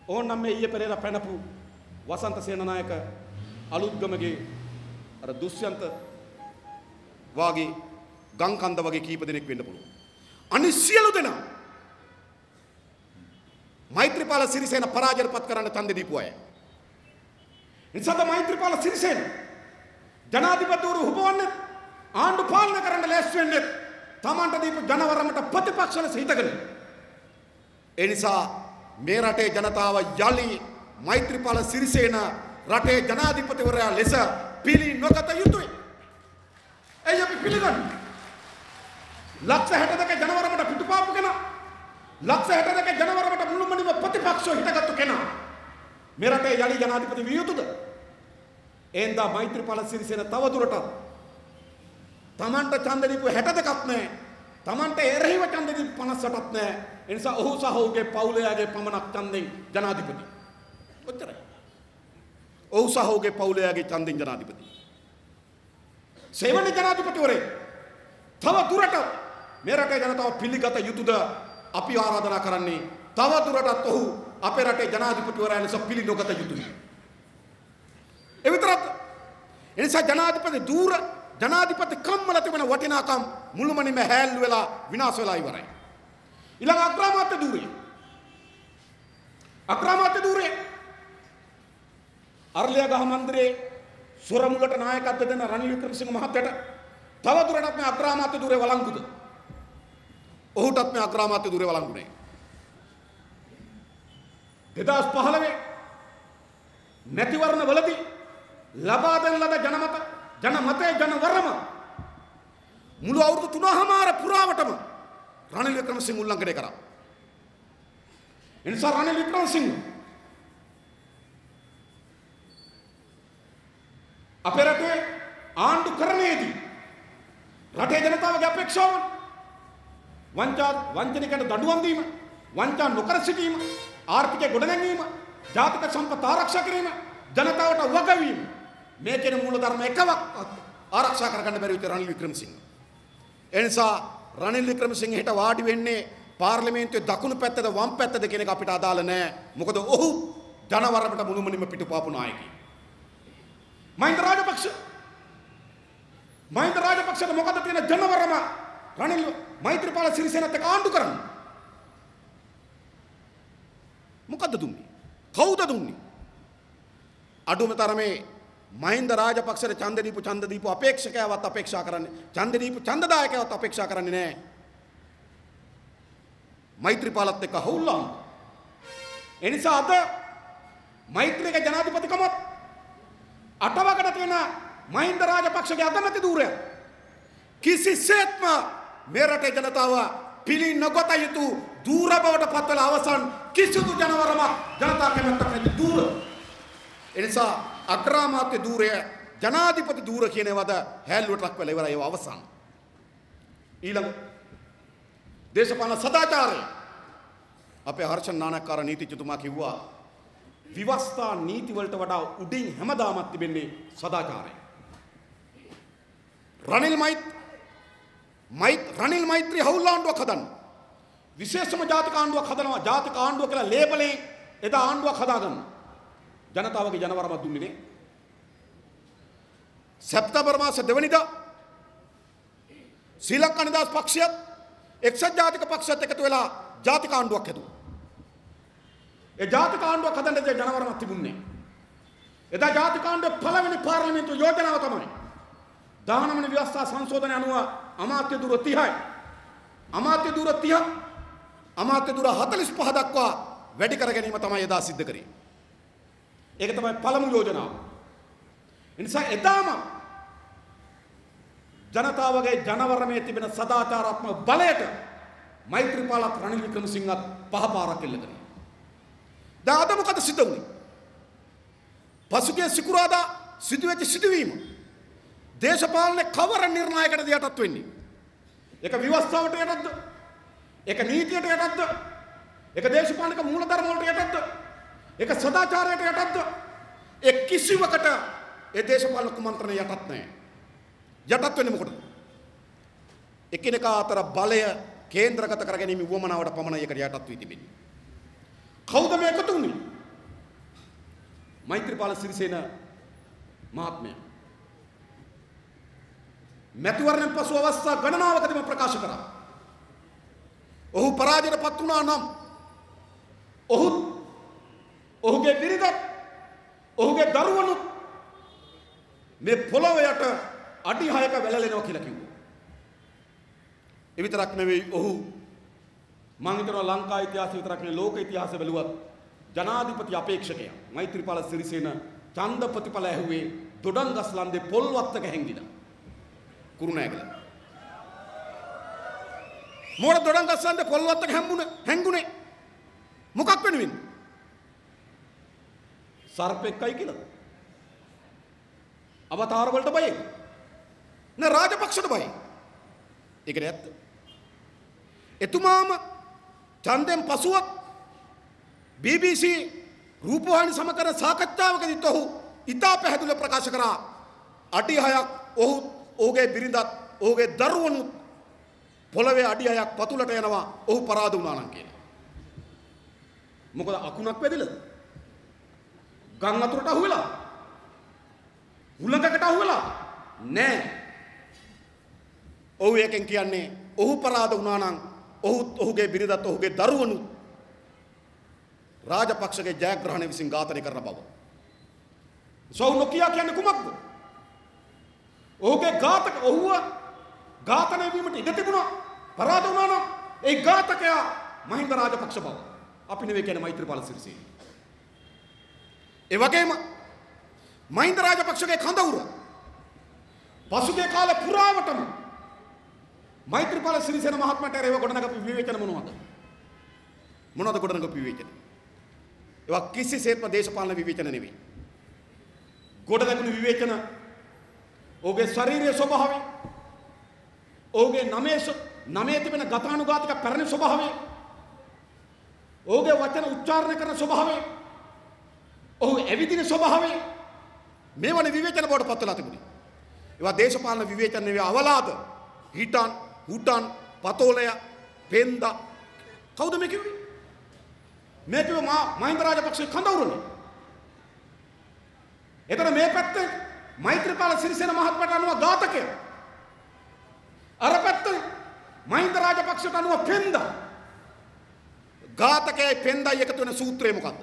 ඕනනම් මේ ඊයේ පෙරේදා පැනපු වසන්ත සේනනායක අලුත්ගමගේ අර දුෂ්‍යන්ත වාගේ ගංකන්ද වගේ කීප දෙනෙක් වෙන්න පුළුවන්. අනිත් සියලු දෙනා මෛත්‍රීපාල සිරිසේන පරාජයටපත් කරන්න ඡන්ද දීපු අය. නිසාද මෛත්‍රීපාල සිරිසේන ජනාධිපතිවරු හුබවන්නේ ආණ්ඩු පාලනය කරන්න ලෑස්ති වෙන්නේ තමන්ට දීපු ජනවරමට ප්‍රතිපක්ෂ ලෙස හිටගෙන. ඒ නිසා මේ රටේ ජනතාව යලි මෛත්‍රීපාල සිරිසේන රටේ ජනාධිපතිවරයා ලෙස පිළි නොගත යුතුයි. ඇයි අපි පිළිගන්නේ? ලක්ෂ 62 ජනවරමට පිටුපාපු කෙනා ලක්ෂ 62 ජනවරමට මුළුමනින්ම ප්‍රතිපක්ෂව හිටගත්තු කෙනා මේ රටේ යලි ජනාධිපති විය යුතුද? එන්දා මෛත්‍රීපාල සිරිසේන තව දුරටත් තමන්ට ඡන්ද දීපු 62ක් නැහැ. තමන්ට එරෙහිව ඡන්ද දීපු 58ක් නැහැ. ඒ නිසා ඔහු සහ ඔහුගේ පවුලයාගේ පමණක් ඡන්දෙන් ජනාධිපති. ඔච්චරයි. ඔහු සහ ඔහුගේ පවුලයාගේ ඡන්දෙන් ජනාධිපති. සෙවන ජනාධිපතිවරේ තව දුරට මේ රටේ ජනතාව පිළිගත යුතුද අපි ආරාධනා කරන්නේ තව දුරටත් ඔහු අපේ රටේ ජනාධිපතිවරයා ලෙස පිළි නොගත යුතුයි. ඒ විතරක් එනිසා ජනාධිපති දූර ජනාධිපති කම්මල තිබෙන වටිනාකම් මුළුමනින්ම හැල්ලු වෙලා විනාශ වෙලා ඉවරයි. ඊළඟ අග්‍රාමාත්‍ය ධූරය. අග්‍රාමාත්‍ය ධූරය. අර්ලියගහ මන්දිරේ සුරමුලට නායකත්ව දෙන රනිල් වික්‍රමසිංහ මහත්තයට තව දුරටත් මේ අග්‍රාමාත්‍ය ධූරය වළංගුද? ඔහුටත් මේ අග්‍රාමාත්‍ය ධූරය වළංගුනේ. 2015 නැතිවරණ වලදී ලබා දෙන ලද ජනමත ජනමතේ ජනවරම මුළු අවුරුදු තුනමාර පුරාවටම රනිල් වික්‍රමසිංහ උල්ලංඝනය කරා. එනිසා රනිල් වික්‍රමසිංහ අපේ රටේ ආණ්ඩුකරණයේදී රටේ ජනතාවගේ අපේක්ෂාවන් වංචා වංචනිකයට දඬුවම් දීම වංචා නොකර සිටීම ආර්ථිකය ගොඩනැංවීම ජාතික සම්පත් ආරක්ෂා කිරීම ජනතාවට වගවීම මේ කියන මූලධර්ම එකවක් ආරක්ෂා කරගන්න බැරි විදිහට රනිල් වික්‍රමසිංහ. ඒ නිසා රනිල් වික්‍රමසිංහ හෙට වාඩි වෙන්නේ පාර්ලිමේන්තුවේ දකුණු පැත්තද වම් පැත්තද කියන එක අපිට අදාළ නැහැ. මොකද ඔහු ජනවරමට මුළුමනින්ම පිටුපාපු නායකයෙක්. මහින්ද රාජපක්ෂ මහින්ද රාජපක්ෂට මොකද තියෙන ජනවරම රනිල් මෛත්‍රීපාල සිරිසේනත් එක්ක ආණ්ඩු කරන්න. මොකද්ද දුන්නේ? කවුද දුන්නේ? අඩුම තරමේ මහින්ද රාජපක්ෂට ඡන්ද දීපු ඡන්ද දීපු අපේක්ෂකයවත් අපේක්ෂා කරන්නේ ඡන්ද දීපු ඡන්දදායකයවත් අපේක්ෂා කරන්නේ නැහැ. මෛත්‍රීපාලත් එක්ක හවුල්ලාම්. එනිසා අද මෛත්‍රීක ජනාධිපතිකමත් අටවකට තියෙන මහින්ද රාජපක්ෂගේ අගමැති ධූරය කිසිසේත්ම මේ රටේ ජනතාව පිළි නොගත යුතු දූර බවට පත්වලා අවසන් කිසිදු ජනවරමක් ජනතා කැමැත්තක් නැති දූර. එනිසා අග්‍රාමාත්‍ය ධූරය ජනාධිපති ධූර කියන වද හැල්ලුවට ලක් වෙලා ඉවරයි ඒව අවසන්. ඊළඟ දේශපාලන සදාචාරය අපේ හර්ෂන් නානක්කාර නීතිඥතුමා කිව්වා විවස්ථා නීති වලට වඩා උඩින් හැමදාමත් තිබෙන්නේ සදාචාරය. රනිල් මයිත් මයිත් රනිල් මෛත්‍රී හවුල් ආණ්ඩුවක් හදන්න. විශේෂම ජාතික ආණ්ඩුවක් හදනවා ජාතික ආණ්ඩුව කියලා ලේබලේ එදා ආණ්ඩුවක් හදාගන්න. ජනතාවගේ ජනවරමක් දුන්නේ නේ. සැප්තැම්බර් මාස දෙවනිදා ශ්‍රී ලංකා නිදහස් පක්ෂයත් එක්සත් ජාතික පක්ෂයත් එකතු වෙලා ජාතික ආණ්ඩුවක් හැදුවා. ඒ ජාතික ආණ්ඩුවක් හදන්න දෙය ජනවරමක් තිබුණේ. එදා ජාතික ආණ්ඩුවේ පළවෙනි පාර්ලිමේන්තු යෝජනාව තමයි 19 වෙනි ව්‍යවස්ථා සංශෝධනය අනුව අමාත්‍ය දුර 30යි. අමාත්‍ය දුර 30 අමාත්‍ය දුර 45 දක්වා වැඩි කර ගැනීම තමයි එදා සිද්ධ කරේ. ඒක තමයි පළමු යෝජනාව. ඒ නිසා එදාම ජනතාවගේ ජනවරමේ තිබෙන සදාචාරාත්මක බලයට මෛත්‍රීපාලත් රනිල් වික්‍රමසිංහත් පහ පාරක් එල්ල කරේ. දැන් අද මොකද සිද්ධ වුනේ? පසුගිය සිකුරාදා සිදුවෙච්ච සිදුවීම දේශපාලන කවර නිර්ණායකටද යටත් වෙන්නේ? ඒක විවස්ථාවට යටත්ද? ඒක නීතියට යටත්ද? ඒක දේශපාලනික මූලධර්ම වලට යටත්ද? ඒක සදාචාරයට යටත්ද? ඒ කිසිවකට ඒ දේශපාලන කුමන්ත්‍රණය යටත් නැහැ. යටත් වෙන්නේ මොකටද? එකිනෙකා අතර බලය කේන්ද්‍රගත කර ගැනීම වුවමනාවට පමණයි ඒකට යටත් වී තිබෙන්නේ. කවුද මේ එකතු වුනේ? මෛත්‍රීපාල සිරිසේන මහත්මයා. මැතිවරණයෙන් පසු අවස්ථා ගණනාවකදීම ප්‍රකාශ කරා. ඔහු පරාජයටපත් වුණා නම් ඔහු ඔහුගේ බිරිඳත් ඔහුගේ දරුවනුත් මේ පොළොව යට අඩි 6ක වැළලෙනවා කියලා කිව්වා. ඒ විතරක් නෙවෙයි ඔහු මං හිතනවා ලංකා ඉතිහාසය විතරක් නෙවෙයි ලෝක ඉතිහාසය බැලුවත් ජනාධිපති අපේක්ෂකයා මෛත්‍රීපාල සිරිසේන ඡන්ද ප්‍රතිඵල ඇහුවේ දොඩංගස්ලන්දේ පොල්වත්තක හැංගිලා. කුරුණෑගල. මොකද දොඩංගස්ලන්දේ පොල්වත්තක හැම්බුනේ හැංගුනේ මොකක් වෙනුවෙන්ද? සර්පෙක්කයි කියලාද? අවතාර වලට බයයි. නේ රාජපක්ෂට බයයි. ඒකනේ ඇත්ත. එතුමාම ඡන්දෙන් පසුවත් BBC රූපවාහිනී සමකර සාකච්ඡාවකදීත් ඔහු ඉතා පැහැදිලිව ප්‍රකාශ කරා අඩි 6ක් ඔහු ඔහුගේ බිරිඳත් ඔහුගේ දරුවනුත් පොළවේ අඩි 6ක් පතුලට යනවා ඔහු පරාද වුණා නම් කියලා. මොකද අකුණක් වැදිලාද? ගම් අතුරට අහු වෙලා? උලඟකට අහු වෙලා? නෑ. ඔහු එකෙන් කියන්නේ ඔහු පරාද වුණා නම් ඔහු ඔහුගේ බිරිඳත් ඔහුගේ දරුවනුත් රාජපක්ෂගේ ජයග්‍රහණය විසින් ඝාතනය කරන බව. සොව් නොකියා කියන්නේ කුමක්ද? ඔහුගේ ඝාතක ඔහුව ඝාතනය වීමට ඉඩ තිබුණා. පරාද වුණා නම් ඒ ඝාතකයා මහින්ද රාජපක්ෂ බව. අපි නෙවෙයි කියන්නේ මෛත්‍රීපාල සිරිසේන. ඒ වගේම මහින්ද රාජපක්ෂගේ කඳවුර පසුගිය කාල පුරාවටම මෛත්‍රීපාල සිරිසේන මහත්මයාට ඒව ගොඩනගපු විවේචන මොනවද? මොනවද ගොඩනගපු විවේචන? ඒවා කිසිසේත්ම දේශපාලන විවේචන නෙවෙයි. ගොඩනගන විවේචන ඔහුගේ ශාරීරික ස්වභාවය ඔහුගේ නමේ නමේ තිබෙන ගතානුගාතික පැරණි ස්වභාවය ඔහුගේ වචන උච්චාරණය කරන ස්වභාවය ඔහු ඇවිදින ස්වභාවය මේවන විවේචන බවට පත් වෙලා තිබුණේ. ඒවා දේශපාලන විවේචන නෙවෙයි අවලාද හිටන් හුටන් පතෝලය පෙන්දා කවුද මේ කිව්වේ? මේ කිව්ව මා මහින්ද රාජපක්ෂ කඳවුරනේ. එතන මේ පැත්තේ මෛත්‍රීපාල සිරිසේන මහත්මයාට අනුව ඝාතකය. අර පැත්තේ මහින්ද රාජපක්ෂට අනුව පෙන්දා. ඝාතකයයි පෙන්දයි එකතු වෙන සූත්‍රය මොකද්ද?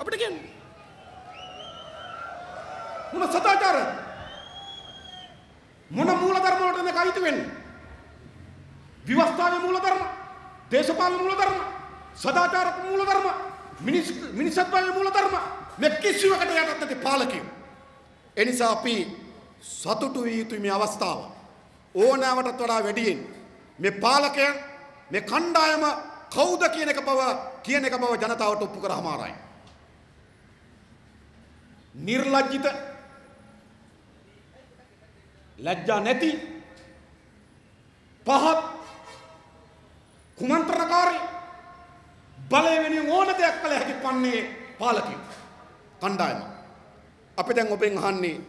අපිට කියන්නේ. මොන සදාචාරද? මොන මූලධර්ම වලටද මේක අයිති වෙන්නේ? විවස්ථාවේ මූලධර්ම, දේශපාලන මූලධර්ම, සදාචාර මූලධර්ම, මිනිස් මිනිසත්වයේ මූලධර්ම මේ කිසිවකට යටත් නැති පාලකයෝ. ඒ නිසා අපි සතුටු විය යුතුයි මේ අවස්ථාව. ඕනෑමටත් වඩා වැඩියෙන් මේ පාලකයන් මේ කණ්ඩායම කවුද කියන එක බව කියන එක බව ජනතාවට ඔප්පු කරහමාරයි. නිර්ලජ්ජිත ලැජ්ජා නැති පහත් කුමන්ත්‍රණකාරී බලය වෙනුවෙන් ඕන දෙයක් කළ හැකි පන්නේ පාලකයෝ. කණ්ඩායම. අපි දැන් ඔබෙන් අහන්නේ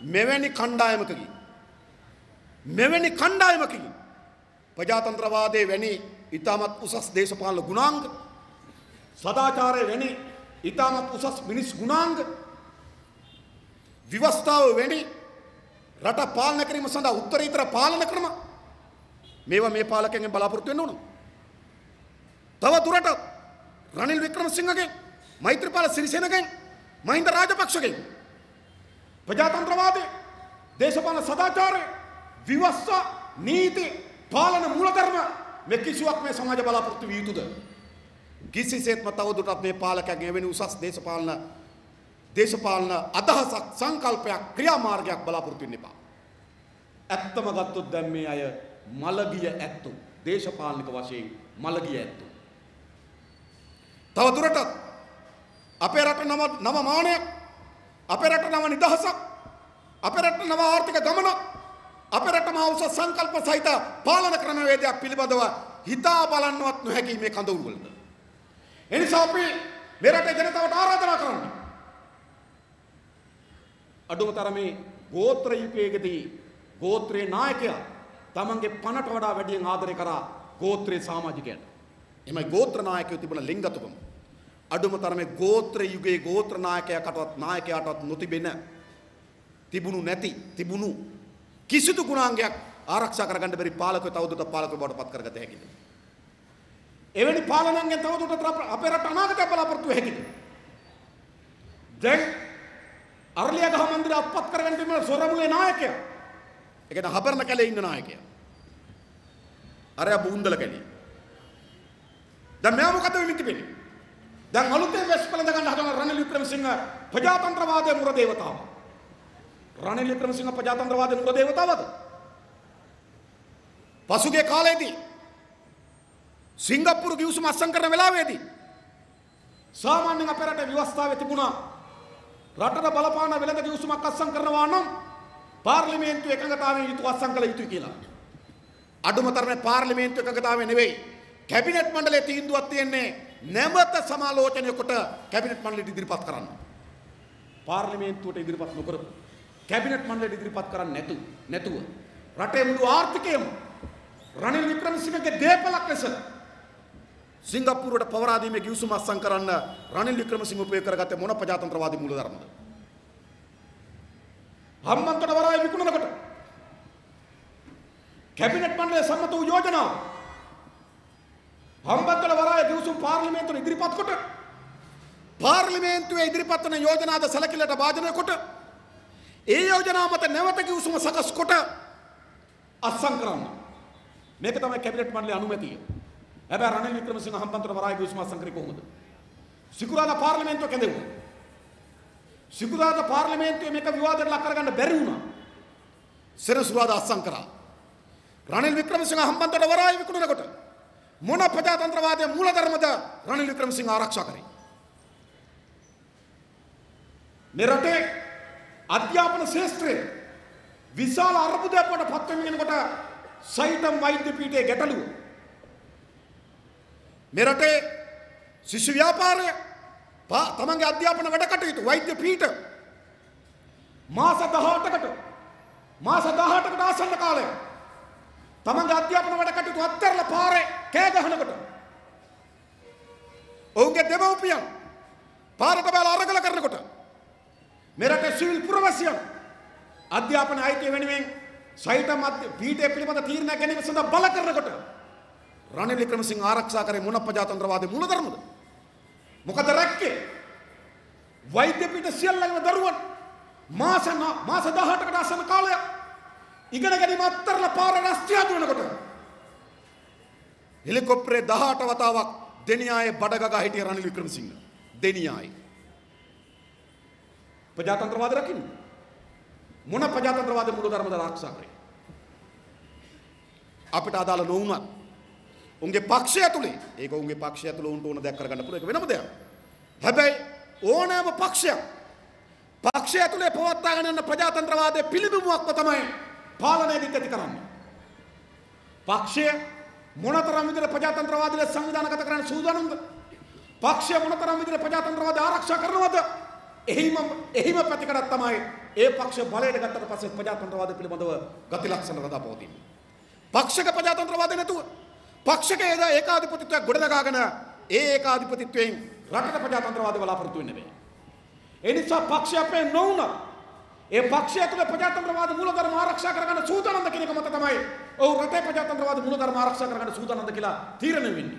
මෙවැනි කණ්ඩායමකකින් මෙවැනි කණ්ඩායමකකින් ප්‍රජාතන්ත්‍රවාදයේ වැනි ඊටමත් උසස් දේශපාලන ගුණාංග සදාචාරය වැනි ඊටමත් උසස් මිනිස් ගුණාංග විවස්ථාව වැනි රට පාලනය කිරීම සඳහා උත්තරීතර පාලන ක්‍රම මේවා මේ පාලකයන්ගෙන් බලාපොරොත්තු වෙන්න ඕන. තව දුරට රනිල් වික්‍රමසිංහගෙන් මෛත්‍රීපාල සිරිසේනගෙන් මහින්ද රාජපක්ෂගෙන් ප්‍රජාතන්ත්‍රවාදය දේශපාලන සදාචාරය විවස්ථා නීති පාලන මූලධර්ම මේ කිසිවක් මේ සමාජ බලාපොරොත්තු විය යුතුද? කිසිසේත්ම තවදුරටත් මේ පාලකයන්ගේ එවැනි උසස් දේශපාලන දේශපාලන අදහසක් සංකල්පයක් ක්‍රියාමාර්ගයක් බලාපොරොත්තු වෙන්න එපා. ඇත්තම ගත්තොත් දැන් මේ අය මලගිය ඇත්තෝ දේශපාලනික වශයෙන් මලගිය ඇත්තෝ. තවදුරටත් අපේ රට නම නම මානයක් අපේ රට නම නිදහසක් අපේ රට නම ආර්ථික ගමනක් අපේ රට මහ උසස් සංකල්ප සහිත පාලන ක්‍රමවේදයක් පිළිබඳව හිතා බලන්නවත් නොහැකි මේ කඳවුරු වලට. එනිසා අපි මේ රටේ ජනතාවට ආරාධනා කරන්නේ අඩුම තරමේ ගෝත්‍ර යුගයකදී ගෝත්‍රයේ නායකයා තමන්ගේ පනට වඩා වැඩියෙන් ආදරය කරා ගෝත්‍රයේ සමාජිකයන්ට. එමයි ගෝත්‍ර නායකයෝ තිබුණ ලිංගතුකම. අඩුම තරමේ ගෝත්‍ර යුගයේ ගෝත්‍ර නායකයාටවත් නායකයාටවත් නොතිබෙන තිබුණු නැති තිබුණු කිසිදු ගුණාංගයක් ආරක්ෂා කරගන්න බැරි පාලකයෝ තවදුරටත් පාලකයෝ බවට පත් කරගත හැකිද? එවැනි පාලනයන්ගෙන් තවදුරටත් අපේ රට අනාගතය බලාපොරොත්තු වෙ හැකිද? දැන් අරලියගහ මන්දිර අත්පත් කරගන්න තිබුණ සොරමුලේ නායකයා. ඒ කියන්නේ හබරන කැලේ ඉන්න නායකයා. අරයා බුන්දල කැලේ. දැන් මෙයා මොකද වෙමින් තිබෙන්නේ? දැන් අලුතෙන් වෙස් පළඳ ගන්න හදන රනිල් වික්‍රමසිංහ ප්‍රජාතන්ත්‍රවාදයේ මුර දේවතාව. රනිල් වික්‍රමසිංහ ප්‍රජාතන්ත්‍රවාදයේ මුර දේවතාවද? පසුගිය කාලේදී සිංගප්පූරු ගිවිසුම අත්සන් කරන වෙලාවේදී සාමාන්‍යයෙන් අපේ රටේ ව්‍යවස්ථාවේ තිබුණා රටට බලපාන වෙළඳ ගිවිසුමක් අත්සන් කරනවා නම් පාර්ලිමේන්තු එකඟතාවයෙන් යුතුව අත්සන් කළ යුතුයි කියලා. අඩුම තරමේ පාර්ලිමේන්තු එකඟතාවය නෙවෙයි කැබිනට් මණ්ඩලයේ තීන්දුවක් තියෙන්නේ නැවත සමාලෝචනය කොට කැබිනට් මණ්ඩලයට ඉදිරිපත් කරන්න. පාර්ලිමේන්තුවට ඉදිරිපත් නොකර කැබිනට් මණ්ඩලයට ඉදිරිපත් කරන්නේ නැතු නැතුව රටේ මුළු ආර්ථිකයම රනිල් වික්‍රමසිංහගේ දේපලක් ලෙස සිංගප්පූරුවට පවරා දීමේ ගිවිසුම අත්සන් කරන්න රනිල් වික්‍රමසිංහ උපයෝග කරගත්තේ මොන ප්‍රජාතන්ත්‍රවාදී මූලධර්මද? හම්බන්තොට වරාය විකුණනකොට කැබිනට් මණ්ඩලයේ සම්මත වූ යෝජනාව හම්බන්තොට වරාය ගිවිසුම් පාර්ලිමේන්තුවට ඉදිරිපත් කොට පාර්ලිමේන්තුවේ ඉදිරිපත් වන යෝජනාද සැලකිල්ලට භාජනය කොට ඒ යෝජනාව මත නැවත ගිවිසුම සකස් කොට අත්සන් කරන්න. මේක තමයි කැබිනට් මණ්ඩලයේ අනුමැතිය. හැබැයි රනිල් වික්‍රමසිංහ හම්බන්තොට වරාය ගිවිසුම අත්සන් කරේ කොහොමද? සිකුරාදා පාර්ලිමේන්තුව කැඳෙවුවා. සිකුරාදා පාර්ලිමේන්තුවේ මේක විවාදයට ලක් කරගන්න බැරි වුණා. සෙනසුරාදා අත්සන් කරා. රනිල් වික්‍රමසිංහ හම්බන්තොට වරාය විකුණනකොට මොන ප්‍රජාතන්ත්‍රවාදයේ මූලධර්මද රනිල් වික්‍රමසිංහ ආරක්ෂා කරේ? මේ රටේ අධ්‍යාපන ශාස්ත්‍රයේ විශාල අර්බුදයක් වට පත්වෙමින් යනකොට සයිටම් වෛද්‍ය පීඨයේ ගැටලුව මේ රටේ ශිෂ්‍ය ව්‍යාපාරය තමන්ගේ අධ්‍යාපන වැඩ කටයුතු වෛද්‍ය පීඨ මාස 18කට මාස 18කට ආසන්න කාලය. තමන්ගේ අධ්‍යාපන වැඩ කටයුතු අත්හැරලා පාරේ කෑ ගහනකොට ඔවුන්ගේ දෙමව්පියන් පාරට බැලලා අරගල කරනකොට මේ රටේ සිවිල් පුරවැසියන් අධ්‍යාපන අයිතිය වෙනුවෙන් සහිතම පීඨය පිළිබඳ තීරණයක් ගැනීම සඳහා බල කරනකොට රනිල් වික්‍රමසිංහ ආරක්ෂා කරේ මොන ප්‍රජාතන්ත්‍රවාදී මූලධර්මද? මොකද රැක්කේ? වෛද්‍ය පීඨ සියල්ලම දරුවන් මාස මාස 18කට ආසන්න කාලයක් ඉගෙන ගැනීම අත්තරලා පාර රස්තිය දුවනකොට හෙලිකොප්ටරේ 18 වතාවක් දෙනියායේ බඩගගා හිටිය රනිල් වික්‍රමසිංහ දෙනියායේ ප්‍රජාතන්ත්‍රවාද රකින්න මොන ප්‍රජාතන්ත්‍රවාද මූලධර්මද ආරක්ෂා කරේ අපිට අදාළ නොවුනත් උන්ගේ පක්ෂය ඇතුලේ ඒක උන්ගේ පක්ෂය ඇතුලේ උන්ට ඕන දෙයක් කරගන්න පුළුවන්. ඒක වෙනම දෙයක්. හැබැයි ඕනෑම පක්ෂයක් පක්ෂය ඇතුලේ පවත්වාගෙන යන ප්‍රජාතන්ත්‍රවාදයේ පිළිබිඹුවක්ම තමයි පාලනය දිගට කරන්නේ. පක්ෂය මොනතරම් විදිහට ප්‍රජාතන්ත්‍රවාදීල සංවිධානගත කරන්න සූදානම්ද පක්ෂය මොනතරම් විදිහට ප්‍රජාතන්ත්‍රවාදය ආරක්ෂා කරනවද? එහිම එහිම පැතිකඩක් තමයි ඒ පක්ෂ බලයට ගත්තට පස්සේ ප්‍රජාතන්ත්‍රවාද පිළිබඳව ගති ලක්ෂණ රඳා පවතින්නේ. පක්ෂක ප්‍රජාතන්ත්‍රවාදය නැතුව පක්ෂක ඒකාධිපතිත්වයක් ගොඩනගාගෙන ඒ ඒකාධිපතිත්වයෙන් රටට ප්‍රජාතන්ත්‍රවාද බලාපොරොත්තු වෙන්න බෑ. ඒ නිසා පක්ෂය අපේ නොවුනත් ඒ පක්ෂය තුළ ප්‍රජාතන්ත්‍රවාද මූලධර්ම ආරක්ෂා කරගන්න සූදානම්ද කියන එක මත තමයි ඔව් රටේ ප්‍රජාතන්ත්‍රවාද මූලධර්ම ආරක්ෂා කරගන්න සූදානම්ද කියලා තීරණය වෙන්නේ.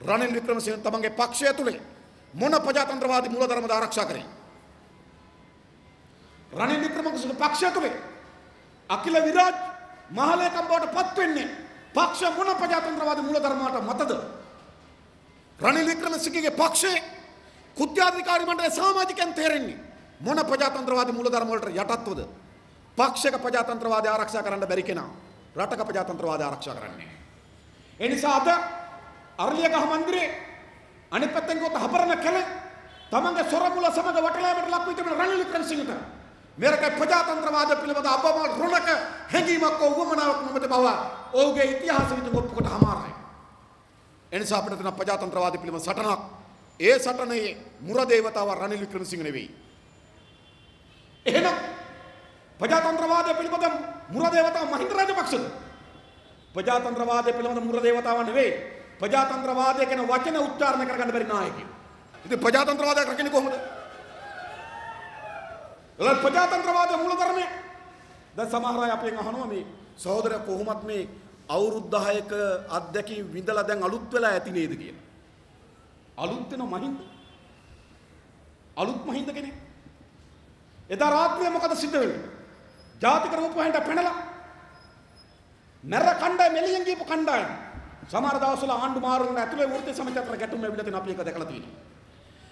රනිල් වික්‍රමසිංහ තමන්ගේ පක්ෂය තුළ මොන ප්‍රජාතන්ත්‍රවාදී මූලධර්මද ආරක්ෂා කරේ? රනිල් වික්‍රමසිංහ පක්ෂය තුළ අකිල විරාජ් මහලේකම් බවට පත් වෙන්නේ පක්ෂ මොන ප්‍රජාතන්ත්‍රවාදී මූලධර්මයට මතද? රනිල් වික්‍රමසිංහගේ පක්ෂයේ කුත්‍යාධිකාරී මණ්ඩලයේ සමාජිකයන් තේරෙන්නේ මොන ප්‍රජාතන්ත්‍රවාදී මූලධර්ම වලට යටත්වද? පක්ෂක ප්‍රජාතන්ත්‍රවාදය ආරක්ෂා කරන්න බැරි කෙනා රටක ප්‍රජාතන්ත්‍රවාදය ආරක්ෂා කරන්නේ. ඒ නිසා අද අරලියගහ මන්දිරේ අනිත් පැත්තෙන් ගොත හපරන කැලේ තමන්ගේ සොරමුල සමග වටලෑමට ලක් වී තිබෙන රනිල් වික්‍රමසිංහට මෙරට ප්‍රජාතන්ත්‍රවාද පිළිබඳ අපමණ රුණක හැඟීමක් වුවමනාවක් නොමැති බව ඔහුගේ ඉතිහාස විදිහට ඔප්පු කොට හමාරයි. එනිසා අපිට තියෙන ප්‍රජාතන්ත්‍රවාද පිළිබඳ සටනක් ඒ සටනේ මුරදේවතාව රනිල් වික්‍රමසිංහ නෙවෙයි. එහෙනම් ප්‍රජාතන්ත්‍රවාදය පිළිබඳ මුරදේවතාව මහින්ද රාජපක්ෂද? ප්‍රජාතන්ත්‍රවාදය පිළිබඳ මුරදේවතාව නෙවෙයි. ප්‍රජාතන්ත්‍රවාදය කියන වචන උච්චාරණය කරගන්න බැරි නායකයෙක්. ඉතින් ප්‍රජාතන්ත්‍රවාදය කරන්නේ කොහොමද? එල ප්‍රජාතන්ත්‍රවාදය මූලධර්මය. දැන් සමහර අය අපෙන් අහනවා මේ සහෝදර කොහොමත් මේ අවුරුදු 10ක අත්දැකීම් විඳලා දැන් අලුත් වෙලා ඇති නේද කියලා. අලුත් වෙන මහින්ද? අලුත් මහින්ද කෙනෙක්. එදා රාත්‍රියේ මොකද සිද්ධ වෙන්නේ? ජාතික රූපවාහිනියට පැනලා මැර කණ්ඩායම එළියෙන් ගියපු කණ්ඩායම සමහර දවස්වල ආණ්ඩු මාරු වෙන ඇතුලේ වෘත්තීය සමිතිය අතර ගැටුම් ලැබිලා තියෙන අපි ඒක දැකලා තියෙනවා.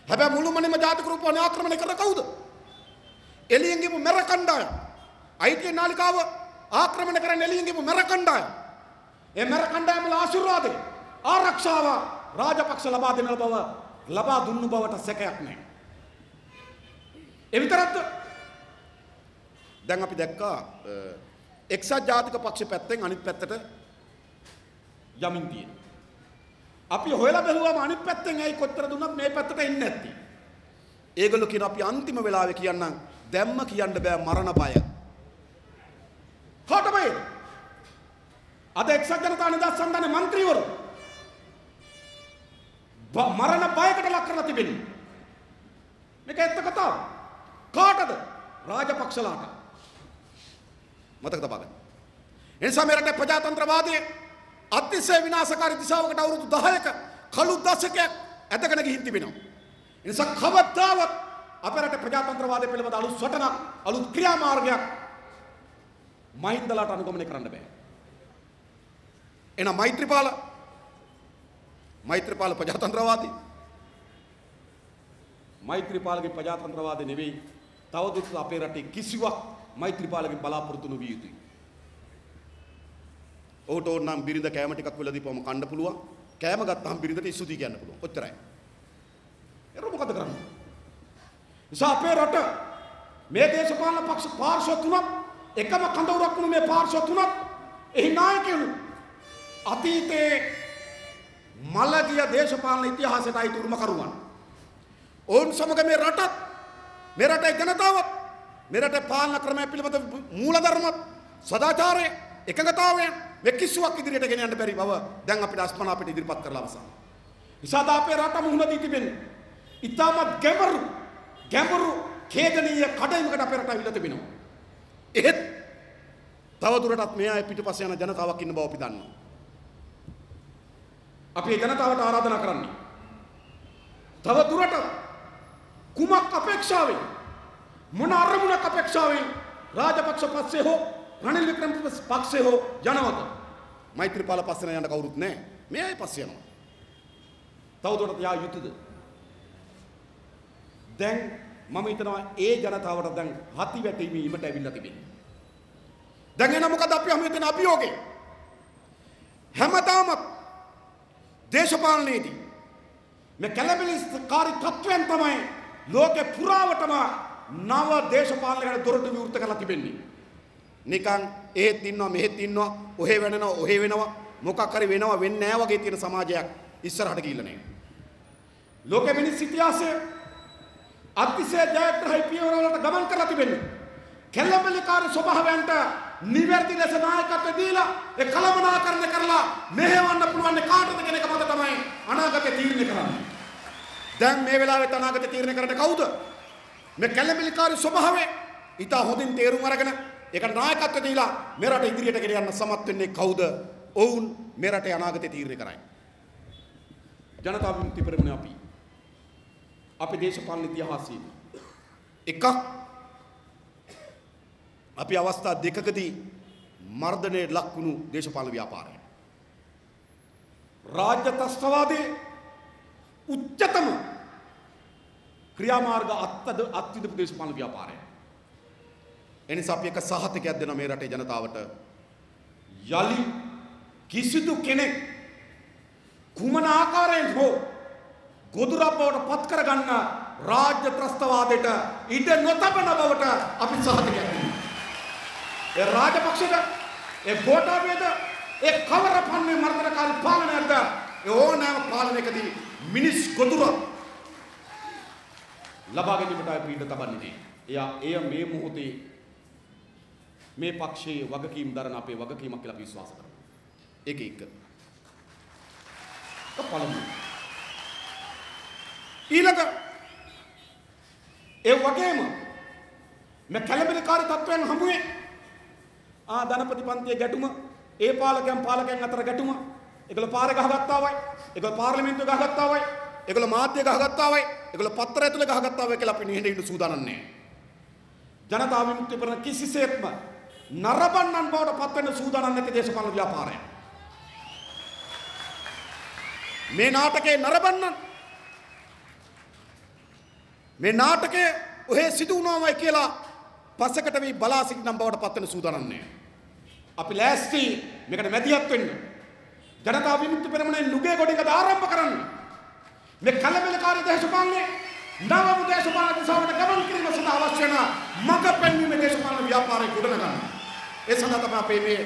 හැබැයි මුළුමනින්ම ජාතික රූපවාහිනිය ආක්‍රමණය කරන කවුද? එළියෙන් ගියපු මැර කණ්ඩායම. අයිති නාලිකාව ආක්‍රමණය කරන්න එළියෙන් ගියපු මැර කණ්ඩායම. ඒ මැර කණ්ඩායම වල ආශිර්වාදය ආරක්ෂාව රාජපක්ෂ ලබා දෙන බව ලබා දුන්නු බවට සැකයක් නැහැ. ඒ විතරක්ද දැන් අපි දැක්කා එක්සත් ජාතික පක්ෂ පැත්තෙන් අනිත් පැත්තට යමින් තියෙන. අපි හොයලා බැලුවාම අනිත් පැත්තෙන් ඇයි කොච්චර දුන්නත් මේ පැත්තට එන්නේ නැත්තේ. ඒගොල්ලෝ කියන අපි අන්තිම වෙලාවේ කියන්නම් දැම්ම කියන්න බෑ මරණ බය. කාට බයද? අද එක්සත් ජනතා නිදහස් සම්දානේ മന്ത്രിවරු මරණ බයකට ලක් කරලා තිබෙනවා. මේක ඇත්ත කතාව. කාටද? රාජපක්ෂලාට. මතක තබා ගන්න. එනිසා මේ රටේ ප්‍රජාතන්ත්‍රවාදයේ අතිශය විනාශකාරී දිශාවකට අවුරුදු 10ක කළු දශකයක් ඇදගෙන ගිහින් තිබෙනවා. එනිසා කවදාවත් අපේ රටේ ප්‍රජාතන්ත්‍රවාදය පිළිබඳ අලුත් සටනක් අලුත් ක්‍රියාමාර්ගයක් මහින්දලාට අනුගමනය කරන්න බෑ. එහෙනම් මෛත්‍රීපාල මෛත්‍රීපාල ප්‍රජාතන්ත්‍රවාදී මෛත්‍රීපාලගේ ප්‍රජාතන්ත්‍රවාදය නෙවෙයි තවදුරටත් අපේ රටේ කිසිවක් මෛත්‍රීපාලගෙන් බලාපොරොත්තු නොවිය යුතුයි. ඔහුට ඕනනම් බිරිඳ කෑම ටිකක් වෙලා දීපුවම කන්න පුළුවන්. කෑම ගත්තාම බිරිඳට ස්තුති කියන්න පුළුවන්. ඔච්චරයි. ඒක මොකද කරන්නේ? නිසා අපේ රට මේ දේශපාලන පක්ෂ පාර්ශ්ව තුනක් එකම කඳවුරක් වුණු මේ පාර්ශ්ව තුනක් එහි නායකයනු අතීතයේ මලගිය දේශපාලන ඉතිහාසයට අයිති උරුමකරුවන්. ඔවුන් සමග මේ රටත් මේ රටේ ජනතාවත් මේ රටේ පාලන ක්‍රමය පිළිබඳ මූලධර්මත් සදාචාරය එකඟතාවය මේ කිසිවක් ඉදිරියට ගෙන යන්න බැරි බව දැන් අපිට අස්පනා අපිට ඉදිරිපත් කරලා අවසන්. නිසා අපේ රට මුහුණ දී තිබෙන්නේ ඉතාමත් ගැඹුරු ගැඹුරු ඛේදනීය කඩයිමකට අපේ රට අවිලා තිබෙනවා. එහෙත් තවදුරටත් මේ අය පිටපස්ස යන ජනතාවක් ඉන්න බව අපි දන්නවා. අපි ඒ ජනතාවට ආරාධනා කරන්නේ. තවදුරට කුමක් අපේක්ෂාවෙන් මොන අරමුණක් අපේක්ෂාවෙන් රාජපක්ෂ පස්සේ හෝ රනිල් වික්‍රමසිංහ පක්ෂේ හෝ යනවද? මෛත්‍රීපාල පස්සේ යන්න කවුරුත් නැහැ. මේ අය පස්සේ යනවා. තවදුරටත් යා යුතුද? දැන් මම හිතනවා ඒ ජනතාවට දැන් හති වැටීමීමට ඇවිල්ලා තිබෙන්නේ දැන් එන මොකද අපි හමු හිතන අභියෝගේ හැමදාමත් දේශපාලනයේදී මේ කැළඹිලිකාරී තත්වයන් තමයි ලෝකේ පුරාවටම නව දේශපාලනයකට දොරටු විවෘත කරලා තිබෙන්නේ. නිකන් එහෙත් ඉන්නවා මෙහෙත් ඉන්නවා ඔහෙ වෙනනවා ඔහෙ වෙනවා මොකක් හරි වෙනවා වෙන්නේ නැහැ වගේ තියෙන සමාජයක් ඉස්සරහට ගිහිල්ලා නැහැ. ලෝකෙ මිනිස් ඉතිහාසයේ අතිශය ජයග්‍රහී පියවරවලට ගමන් කරලා තිබෙන්නේ. කැළඹිලිකාරී ස්වභාවයන්ට නිවැරදි ලෙස නායකත්වය දීලා ඒ කළමනාකරණය කරලා මෙහෙවන්න පුළුවන් කාටද කියන එක මත තමයි අනාගතය තීරණය කරන්නේ. දැන් මේ වෙලාවේ අනාගතය තීරණය කරන්න කවුද? මේ කැළඹිලිකාරී ස්වභාවය ඊට හොඳින් තේරුම් අරගෙන ඒක නායකත්වය දීලා මේ රට ඉදිරියට ගෙන යන්න සමත් වෙන්නේ කවුද? ඔවුන් මේ රටේ අනාගතය තීරණය කරයි. ජනතා විමුක්ති පෙරමුණ අපි අපේ දේශපාලන ඉතිහාසයේ එකක් අපි අවස්ථා දෙකකදී මර්ධනයට ලක්වුණු දේශපාලන ව්‍යාපාරය. රාජ්‍ය ත්‍රස්තවාදයේ උච්චතම ක්‍රියාමාර්ග අත්ද අත්විඳපු දේශපාලන ව්‍යාපාරය. එනිසා අපි එක සහතිකයක් දෙන මේ රටේ ජනතාවට යලි කිසිදු කෙනෙක් කුමන ආකාරයෙන් හෝ ගොදුරක් බවට පත් කරගන්න රාජ්‍ය ත්‍රස්තවාදයට ඉඩ නොතබන බවට අපි සහතිකයක් දෙනවා. ඒ රාජපක්ෂට ඒ ගෝඨාභයද ඒ කවර පන්නේ මර්ධනකාරී පාලනයක්ද ඒ ඕනෑම පාලනයකදී මිනිස් ගොදුර ලබා ගැනීමට අපි ඉඩ තබන්නේ. එයා එය මේ මොහොතේ මේ පක්ෂයේ වගකීම් දරන අපේ වගකීමක් කියලා අපි විශ්වාස කරනවා. ඒක එක. පළමු. ඊළඟ ඒ වගේම මේ කැළඹිලිකාරී තත්වයන් හමුවේ ආ ධනපති පන්තියේ ගැටුම ඒ පාලකයන් පාලකයන් අතර ගැටුම ඒගොල්ලෝ පාරේ ගහගත්තා වයි ඒගොල්ලෝ පාර්ලිමේන්තුවේ ගහගත්තා වයි ඒගොල්ලෝ මාධ්‍ය ගහගත්තා වයි ඒගොල්ලෝ පත්‍ර ඇතුලේ ගහගත්තා වයි කියලා අපි නිහෙඬ ඉන්න සූදානම් නැහැ. ජනතා විමුක්ති පෙරමුණ කිසිසේත්ම නරබන්නන් බවට පත් වෙන්න සූදානම් නැති දේශපාලන ව්‍යාපාරය මේ නාටකේ නරබන්නන් මේ නාටකය ඔහේ සිදු වුණාමයි කියලා පස්සකට වී බලා සිටිනම් බවට පත් වෙන සූදානම් නැහැ අපි ලෑස්ති මේකට මැදිහත් වෙන්න. ජනතා විමුක්ති පෙරමුණේ නුගේ ගොඩින්කද ආරම්භ කරන්න. මේ කලබලකාරී දේශපාලනේ නවම දේශපාලන දිශාවට ගමන් කිරීම සඳහා අවශ්‍ය වන මඟ පෙන්වීම දේශපාලන ව්‍යාපාරයේ ගොඩනගන්න. ඒ සඳහා තමයි අපේ මේ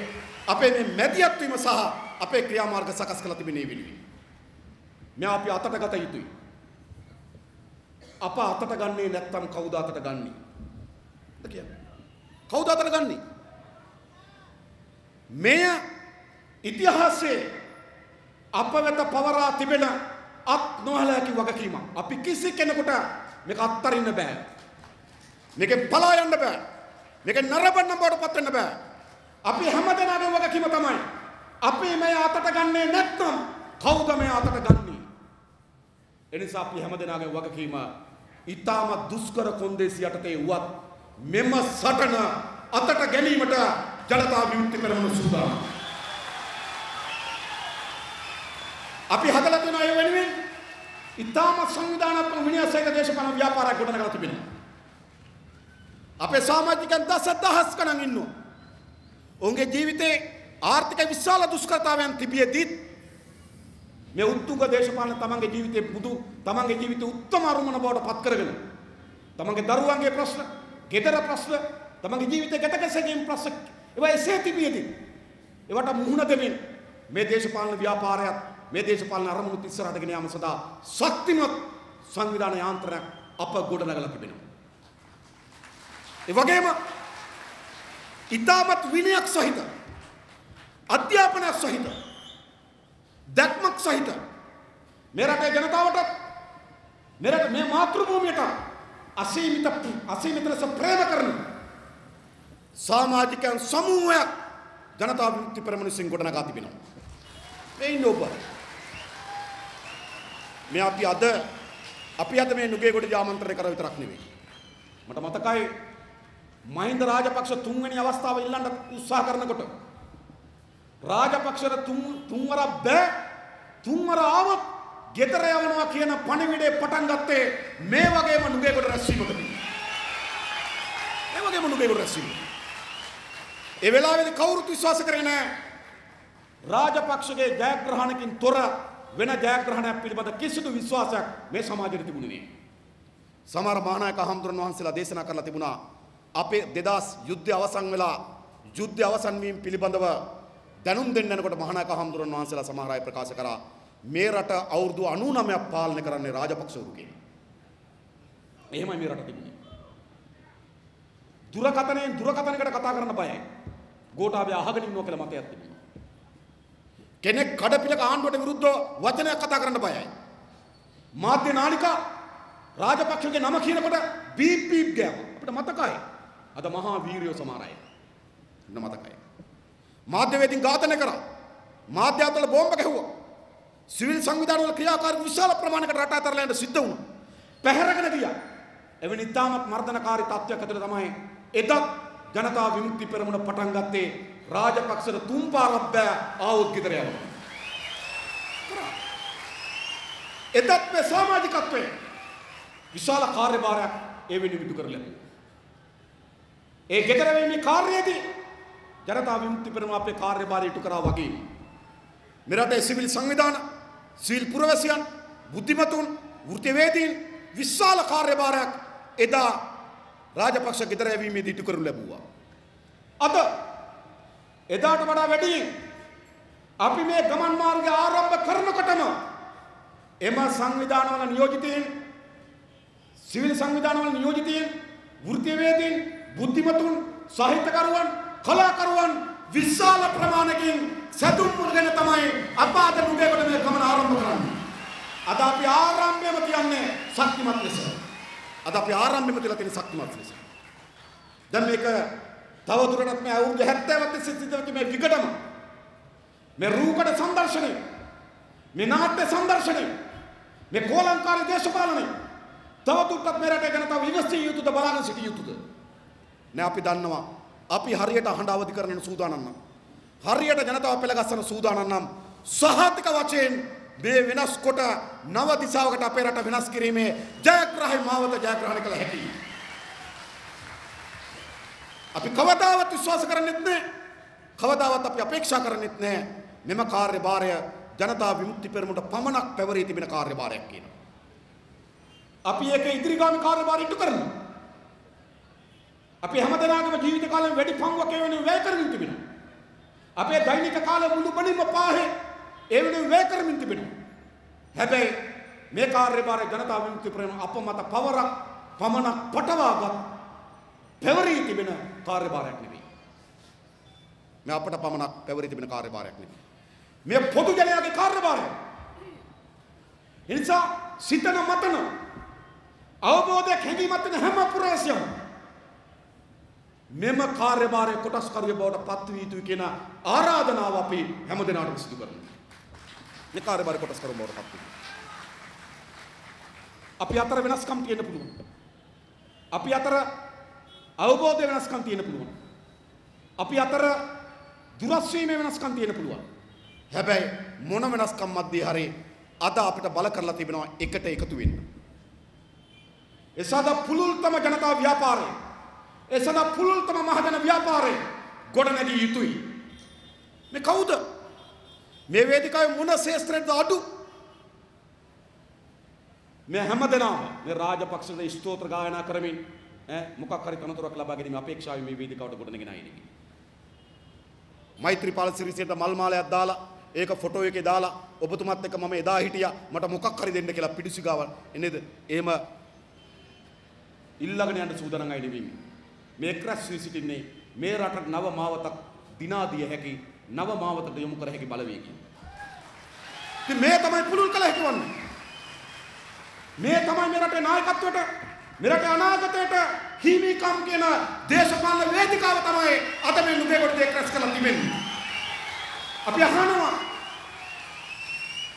අපේ මේ මැදිහත් වීම සහ අපේ ක්‍රියාමාර්ග සකස් කරලා තිබෙනේ වෙනුවෙන්. මේ අපි අතට ගත යුතුයි. අප අතට ගන්නේ නැත්තම් කවුද අතට ගන්නේ? කියන්නේ. කවුද අතට ගන්නේ? මෙය ඉතිහාසයේ අප වෙත පවරා තිබෙන අත් නොහලෑකි වගකීමක්. අපි කිසි කෙනෙකුට මේක අත්තරින්න බෑ. මේකෙන් පලා යන්න බෑ. මේක නරඹන්න බවට පත් වෙන්න බෑ. අපි හැමදෙනාගේම වගකීම තමයි. අපි මේ අතට ගන්නේ නැත්නම් කවුද මේ අතට ගන්නේ? එනිසා අපි හැමදෙනාගේම වගකීම ඊටම දුෂ්කර කොන්දේසි යටතේ වුවත් මෙම සටන අතට ගැනීමට ජනතා විමුක්ති පෙරමුණ සූදානම්. අපි හදලා තියෙන අය වෙනුවෙන් ඉතාම සංවිධානාත්මක විනයසහිත දේශපාලන ව්‍යාපාරයක් ගොඩනගලා තිබෙනවා. අපේ සමාජිකයන් දසදහස් ගණන් ඉන්නවා. ඔවුන්ගේ ජීවිතේ ආර්ථික විශාල දුෂ්කරතාවයන් තිබියදීත් මේ උත්තුංග දේශපාලන තමන්ගේ ජීවිතේ බුදු තමන්ගේ ජීවිතේ උත්තම අරුමන බවට පත් කරගෙන තමන්ගේ දරුවන්ගේ ප්‍රශ්න, ගෙදර ප්‍රශ්න, තමන්ගේ ජීවිතේ ගැටගැසීම් ප්‍රශ්න ඒවා එසේ තිබියදී ඒවට මුහුණ දෙමින් මේ දේශපාලන ව්‍යාපාරයත් මේ දේශපාලන අරමුණු ඉස්සරහට ගෙන යාම සඳහා ශක්තිමත් සංවිධාන යාන්ත්‍රණයක් අප ගොඩනගලා තිබෙනවා. ඒ වගේම ඊටමත් විනයක් සහිත අධ්‍යාපනයක් සහිත දැක්මක් සහිත මේ රටේ ජනතාවට මේ රට මේ මාතෘ භූමියට අසීමිත අසීමිත ලෙස ප්‍රේම කරන සමාජිකයන් සමූහයක් ජනතා විමුක්ති පෙරමුණ විසින් ගොඩනගා තිබෙනවා. මේ ඉන්න ඔබ. මේ අපි අද අපි අද මේ නුගේගොඩ ආමන්ත්‍රණය කර විතරක් නෙවෙයි. මට මතකයි මහින්ද රාජපක්ෂ තුන්වෙනි අවස්ථාව ඉල්ලන්න උත්සාහ කරනකොට රාජපක්ෂට තුන් තුන්වරක් බෑ තුන්වර ආවොත් ගෙදර යවනවා කියන පණිවිඩේ පටන් ගත්තේ මේ වගේම නුගේගොඩ රැස්වීමකදී. මේ වගේම නුගේගොඩ රැස්වීමකදී. ඒ වෙලාවේදී කවුරුත් විශ්වාස කරේ නැහැ. රාජපක්ෂගේ ජයග්‍රහණකින් තොර වෙන ජයග්‍රහණයක් පිළිබඳ කිසිදු විශ්වාසයක් මේ සමාජයට තිබුණේ නැහැ. සමහර මහානායක හම්දුරන් වහන්සේලා දේශනා කරලා තිබුණා අපේ 2000 යුද්ධය අවසන් වෙලා යුද්ධය අවසන් වීම පිළිබඳව දැනුම් දෙන්න යනකොට මහානායක හම්දුරන් වහන්සේලා සමහර අය ප්‍රකාශ කරා මේ රට අවුරුදු 99ක් පාලනය කරන්නේ රාජපක්ෂවරු කියලා. එහෙමයි මේ රට තිබුණේ. දුරකථනයෙන් දුරකථනයකට කතා කරන්න බයයි. ගෝඨාභය අහගෙන ඉන්නවා කියලා මතයක් තිබෙනවා. කෙනෙක් කඩපිලක ආණ්ඩුවට විරුද්ධව වචනයක් කතා කරන්න බයයි. මාධ්‍ය නාලිකා රාජපක්ෂගේ නම කියනකොට බීප් බීප් ගෑවා. අපිට මතකයි. අද මහා වීරයෝ සමහර අය. ඉන්න මතකයි. මාධ්‍යවේදීන් ඝාතනය කරා. මාධ්‍ය අතල බෝම්බ ගැහුවා. සිවිල් සංවිධානවල ක්‍රියාකාරී විශාල ප්‍රමාණයකට රට අතරලා යන්න සිද්ධ වුණා. පැහැරගෙන ගියා. එවැනි ඉතාමත් මර්ධනකාරී තත්ත්වයක් ඇතුළත තමයි එදත් ජනතා විමුක්ති පෙරමුණ පටන් ගත්තේ රාජපක්ෂට තුන් පාරක් බෑ ආවොත් ගෙදර යනවා. කරා. එදත් මේ සමාජිකත්වය විශාල කාර්යභාරයක් ඒ වෙනුවෙන් ඉටු කරලා ලැබුවා. ඒ ගෙදරවීමේ කාර්යයේදී ජනතා විමුක්ති පෙරමුණ අපේ කාර්යභාරය ඉටු කරා වගේ මෙරටේ සිවිල් සංවිධාන සිවිල් පුරවැසියන් බුද්ධිමතුන් වෘත්තිවේදීන් විශාල කාර්යභාරයක් එදා රාජපක්ෂ ගෙදර යැවීමේදී ඉටු කරනු ලැබුවා. අද එදාට වඩා වැඩියෙන් අපි මේ ගමන් මාර්ගය ආරම්භ කරනකොටම එම සංවිධානවල නියෝජිතයින් සිවිල් සංවිධානවල නියෝජිතයින් වෘත්තිවේදීන් බුද්ධිමතුන් සාහිත්‍යකරුවන් කලාකරුවන් විශාල ප්‍රමාණයකින් සතුන් මුල්ගෙන තමයි අප අද නුඹේකට මේ ගමන ආරම්භ කරන්නේ. අද අපි ආරම්භයම කියන්නේ ශක්තිමත් ලෙස. අද අපි ආරම්භයම තියලා තියෙන ශක්තිමත් ලෙස. දැන් මේක තව දුරටත් මේ අවුරුදු 70ක් තිස්සේ සිද්ධ වෙච්ච මේ විකටම මේ රූකඩ සංදර්ශනය මේ නාට්‍ය සංදර්ශනය මේ කෝලංකාරී දේශපාලනය තව දුරටත් මේ රටේ ජනතාව ඉවසිය යුතුද බලාගෙන සිටිය යුතුද නෑ අපි දන්නවා අපි හරියට අහඬ අවදි කරන්න සූදානම් නම් හරියට ජනතාව පෙළගස්සන සූදානම් නම් සහතික වශයෙන් මේ වෙනස් කොට නව දිශාවකට අපේ රට වෙනස් කිරීමේ ජයග්‍රහයි මාවත ජයග්‍රහණය කළ හැකියි අපි කවදාවත් විශ්වාස කරන්නෙත් නැහැ. කවදාවත් අපි අපේක්ෂා කරන්නෙත් නැහැ. මෙම කාර්යභාරය ජනතා විමුක්ති පෙරමුණට පමණක් පැවරී තිබෙන කාර්යභාරයක් කියනවා. අපි ඒක ඉදිරිගාමී කාර්යභාරය ඉටු කරනවා. අපි හැමදෙනාගේම ජීවිත කාලෙම වැඩි පංගුවක් ඒ වෙනුවෙන් වැය කරමින් තිබෙනවා. අපේ දෛනික කාලය මුළු බණින්ම පාහේ ඒ වෙනුවෙන් වැය කරමින් තිබෙනවා. හැබැයි මේ කාර්යභාරය ජනතා විමුක්ති පෙරමුණ අප මත පවරක් පමණක් පටවාගත් පැවරී තිබෙන කාර්යභාරයක් නෙවෙයි. මේ අපට පමණක් පැවරී තිබෙන කාර්යභාරයක් නෙවෙයි. මේ පොදු ජනයාගේ කාර්යභාරය. ඒ නිසා සිතන මතන අවබෝධයක් හැඟීමක් තියෙන හැම පුරවැසියම මෙම කාර්යභාරයේ කොටස්කරුවෙ බවට පත් විය යුතුයි කියන ආරාධනාව අපි හැමදෙනාටම සිදු කරනවා. මේ කාර්යභාරයේ කොටස්කරුවෙ බවට පත් වෙනවා. අපි අතර වෙනස්කම් තියෙන්න පුළුවන්. අපි අතර අවබෝධය වෙනස්කම් තියෙන පුළුවන්. අපි අතර දුරස්වීමේ වෙනස්කම් තියෙන පුළුවන්. හැබැයි මොන වෙනස්කම් මැද්දේ හරි අද අපිට බල කරලා තිබෙනවා එකට එකතු වෙන්න. ඒ සදා පුළුල්තම ජනතා ව්‍යාපාරය. ඒ සදා පුළුල්තම මහජන ව්‍යාපාරය ගොඩනැගිය යුතුයි. මේ කවුද? මේ වේදිකාවේ මොන ශේස්ත්‍රයේද අඩු? මේ හැමදෙනාම මේ රාජපක්ෂට ස්තෝත්‍ර ගායනා කරමින් මොකක් හරි තනතුරක් ලබා ගැනීම අපේක්ෂාවෙන් මේ වේදිකාවට ගොඩනගෙන අය නෙමෙයි. මෛත්‍රීපාල සිරිසේට මල් මාලයක් දාලා ඒක ෆොටෝ එකේ දාලා ඔබතුමත් එක්ක මම එදා හිටියා මට මොකක් හරි දෙන්න කියලා පිටිසු ගාවල් නේද? එහෙම ඉල්ලගෙන යන්න සූදානම් අය නෙමෙයි. මේ ක්‍රැස් වී සිටින්නේ මේ රටට නව මාවතක් දිනා දිය හැකි නව මාවතට යොමු කර හැකි බලවේගය. ඉතින් මේ තමයි පුළුල් කළ හැකි වන්නේ. මේ තමයි මේ රටේ නායකත්වයට මෙරට අනාගතයට හිමිකම් කියන දේශපාලන වේදිකාව තමයි අද මේ නුඹේකොට දෙයක් රැස් කරලා තිබෙන්නේ. අපි අහනවා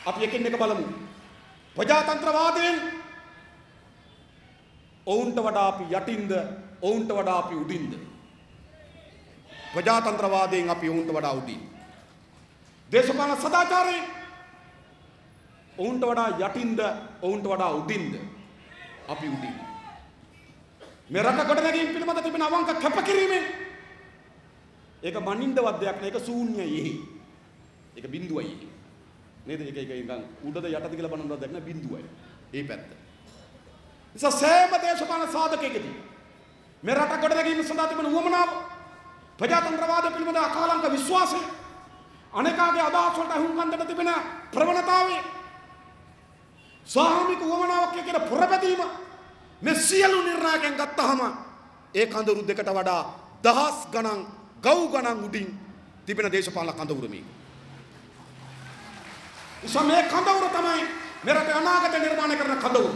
අපි එකින් එක බලමු. ප්‍රජාතන්ත්‍රවාදයෙන් ඔවුන්ට වඩා අපි යටින්ද ඔවුන්ට වඩා අපි උඩින්ද. ප්‍රජාතන්ත්‍රවාදයෙන් අපි ඔවුන්ට වඩා උඩින්. දේශපාලන සදාචාරයෙන් ඔවුන්ට වඩා යටින්ද ඔවුන්ට වඩා උඩින්ද අපි උඩින්. මේ රට ගොඩනැගීම් පිළිබඳ තිබෙන අවංක කැපකිරීමෙන් ඒක මනින්දවත් දෙයක් නෑ ඒක ශූන්‍යයි ඒක බිඳුවයි නේද ඒක ඒක නිකන් උඩද යටද කියලා බලනකොට දෙයක් නෑ බිඳුවයි ඒ පැත්ත නිසා සෑම දේශපාලන සාධකයකදී මේ රට ගොඩනැගීම සඳහා තිබෙන උවමනාව ප්‍රජාතන්ත්‍රවාදය පිළිබඳ අකාලංක විශ්වාසය අනේකාගේ අදහස් වලට අහුම්කම් දෙන්න තිබෙන ප්‍රවණතාවය ස්වාමික උවමනාවක් කියන පුරබැදීම මේ සියලු නිර්ණායකයන් ගත්තාම ඒ කඳවුරු දෙකට වඩා දහස් ගණන් ගව් ගණන් උඩින් තිබෙන දේශපාලන කඳවුර මේක. නිසා මේ කඳවුර තමයි මෙරට අනාගත නිර්මාණය කරන කඳවුර.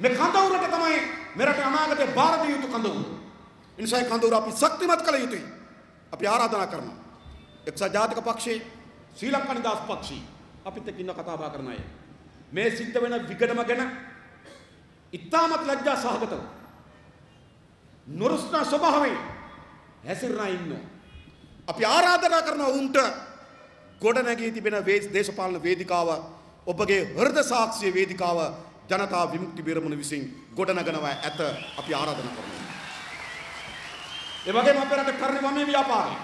මේ කඳවුරට තමයි මෙරට අනාගතේ බාර දිය යුතු කඳවුර. නිසා කඳවුර අපි ශක්තිමත් කළ යුතුයි. අපි ආරාධනා කරනවා. එක්සත් ජාතික පක්ෂයේ ශ්‍රී ලංකා නිදහස් පක්ෂී අපිත් එක්ක ඉන්න කතා බහ කරන අය. මේ සිද්ධ වෙන විගඩම ගැන ඉතාමත් ලැජ්ජා සහගතව නුරුස්නා ස්වභාවයෙන් හැසිරලා ඉන්නවා. අපි ආරාධනා කරනවා උන්ට ගොඩනැගී තිබෙන වේ- දේශපාලන වේදිකාව ඔබගේ හෘද සාක්ෂිය වේදිකාව ජනතා විමුක්ති පෙරමුණ විසින් ගොඩනගනවා ඇත අපි ආරාධනා කරනවා. ඒ වගේම අපේ රට කරන වමේ ව්‍යාපාරය.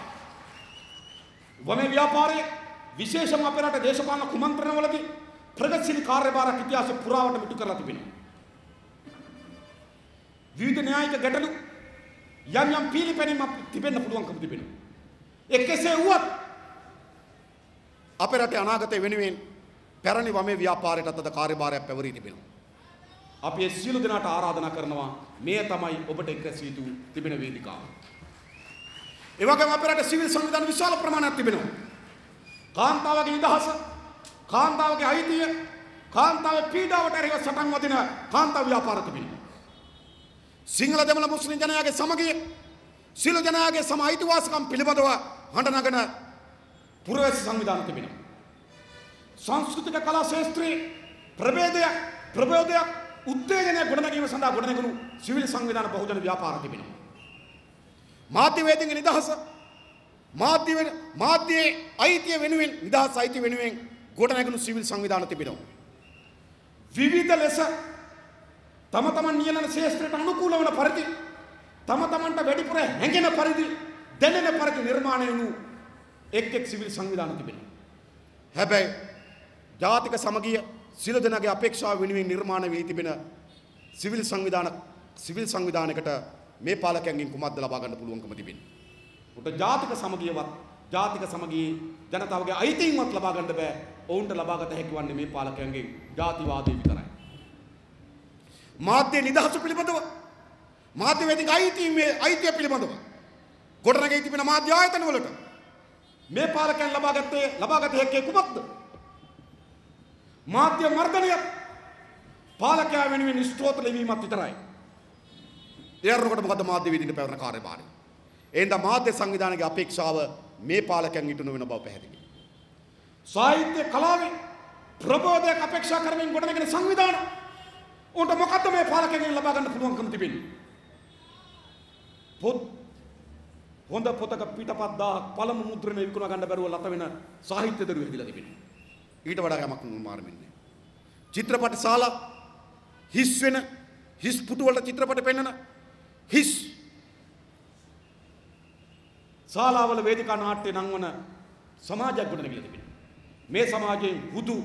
වමේ ව්‍යාපාරය විශේෂම අපේ රට දේශපාලන කුමන්ත්‍රණවලදී ප්‍රගතිශීලී කාර්යභාරයක් ඉතිහාසය පුරාවට මිටු කරලා තිබෙනවා. විවිධ න්‍යායික ගැටලු යම් යම් පීලිපැනීමක් තිබෙන්න පුළුවන්කම තිබෙනවා. ඒ කෙසේ වුවත් අපේ රටේ අනාගතය වෙනුවෙන් පැරණි වමේ ව්‍යාපාරයට අද කාර්යභාරයක් පැවරී තිබෙනවා. අපි ඒ සියලු දෙනාට ආරාධනා කරනවා මේ තමයි ඔබට එක් රැසිය යුතු තිබෙන වේදිකාව. ඒ වගේම අපේ රටේ සිවිල් සංවිධාන විශාල ප්‍රමාණයක් තිබෙනවා. කාන්තාවගේ නිදහස, කාන්තාවගේ අයිතිය, කාන්තාවේ පීඩාවට එරෙහිව සටන් වදින කාන්තා ව්‍යාපාර තිබෙනවා. සිංහල දෙමළ මුස්ලිම් ජනයාගේ සමගිය සියලු ජනයාගේ සම අයිතිවාසිකම් පිළිබඳව හඬ නගන පුරවැසි සංවිධාන තිබෙනවා. සංස්කෘතික කලා ශේත්‍රයේ ප්‍රභේදයක් ප්‍රබෝධයක් උත්තේජනය ගොඩනැගීම සඳහා ගොඩනැගුණු සිවිල් සංවිධාන බහුජන ව්‍යාපාර තිබෙනවා. මාධ්‍යවේදීන්ගේ නිදහස මාධ්‍ය වෙන මාධ්‍යයේ අයිතිය වෙනුවෙන් නිදහස් අයිතිය වෙනුවෙන් ගොඩනැගුණු සිවිල් සංවිධාන තිබෙනවා. විවිධ ලෙස තම තමන් නියලන ශේෂ්ත්‍රයට අනුකූල වන පරිදි තම තමන්ට වැඩිපුර හැඟෙන පරිදි දැනෙන පරිදි නිර්මාණය වුණු එක් එක් සිවිල් සංවිධාන තිබෙනවා. හැබැයි ජාතික සමගිය සියලු දෙනාගේ අපේක්ෂාව වෙනුවෙන් නිර්මාණය වී තිබෙන සිවිල් සංවිධාන සිවිල් සංවිධානයකට මේ පාලකයන්ගෙන් කුමක්ද ලබා ගන්න පුළුවන්කම තිබෙන්නේ. උට ජාතික සමගියවත් ජාතික සමගියේ ජනතාවගේ අයිතීන්වත් ලබා ගන්න බෑ. ඔවුන්ට ලබාගත හැකි වන්නේ මේ පාලකයන්ගෙන් ජාතිවාදය විතරයි. මාධ්‍ය නිදහස පිළිබඳව මාධ්‍යවේදික අයිතිය මේ අයිතිය පිළිබඳව ගොඩනැගී තිබෙන මාධ්‍ය ආයතන වලට මේ පාලකයන් ලබාගත්තේ ලබාගත හැක්කේ කුමක්ද? මාධ්‍ය මර්ධනය පාලකයා වෙනුවෙන් ස්තෝත්‍ර ලැබීමක් විතරයි. එයරනකොට මොකද මාධ්‍යවේදීන්ට පැවරන කාර්යභාරය? එහෙනම් මාධ්‍ය සංවිධානයේ අපේක්ෂාව මේ පාලකයන් ඉටු නොවන බව පැහැදිලි. සාහිත්‍ය කලාවේ ප්‍රබෝධයක් අපේක්ෂා කරමින් ගොඩනැගෙන සංවිධාන උන්ට මොකද්ද මේ පාලකයන්ගෙන් ලබා ගන්න පුළුවන්කම තිබෙන්නේ? පොත් හොඳ පොතක පිටපත් 1000ක් පළමු මුද්‍රණය විකුණ ගන්න බැරුව ලත වෙන සාහිත්‍ය දරුවෝ හැදිලා තිබෙනවා. ඊට වඩා යමක් නිර්මාණය වෙන්නේ. චිත්‍රපට ශාලා හිස් වෙන හිස් පුටු වලට චිත්‍රපට පෙන්වන හිස් ශාලාවල වේදිකා නාට්‍ය නංවන සමාජයක් ගොඩනැගිලා තිබෙනවා. මේ සමාජයෙන් හුදු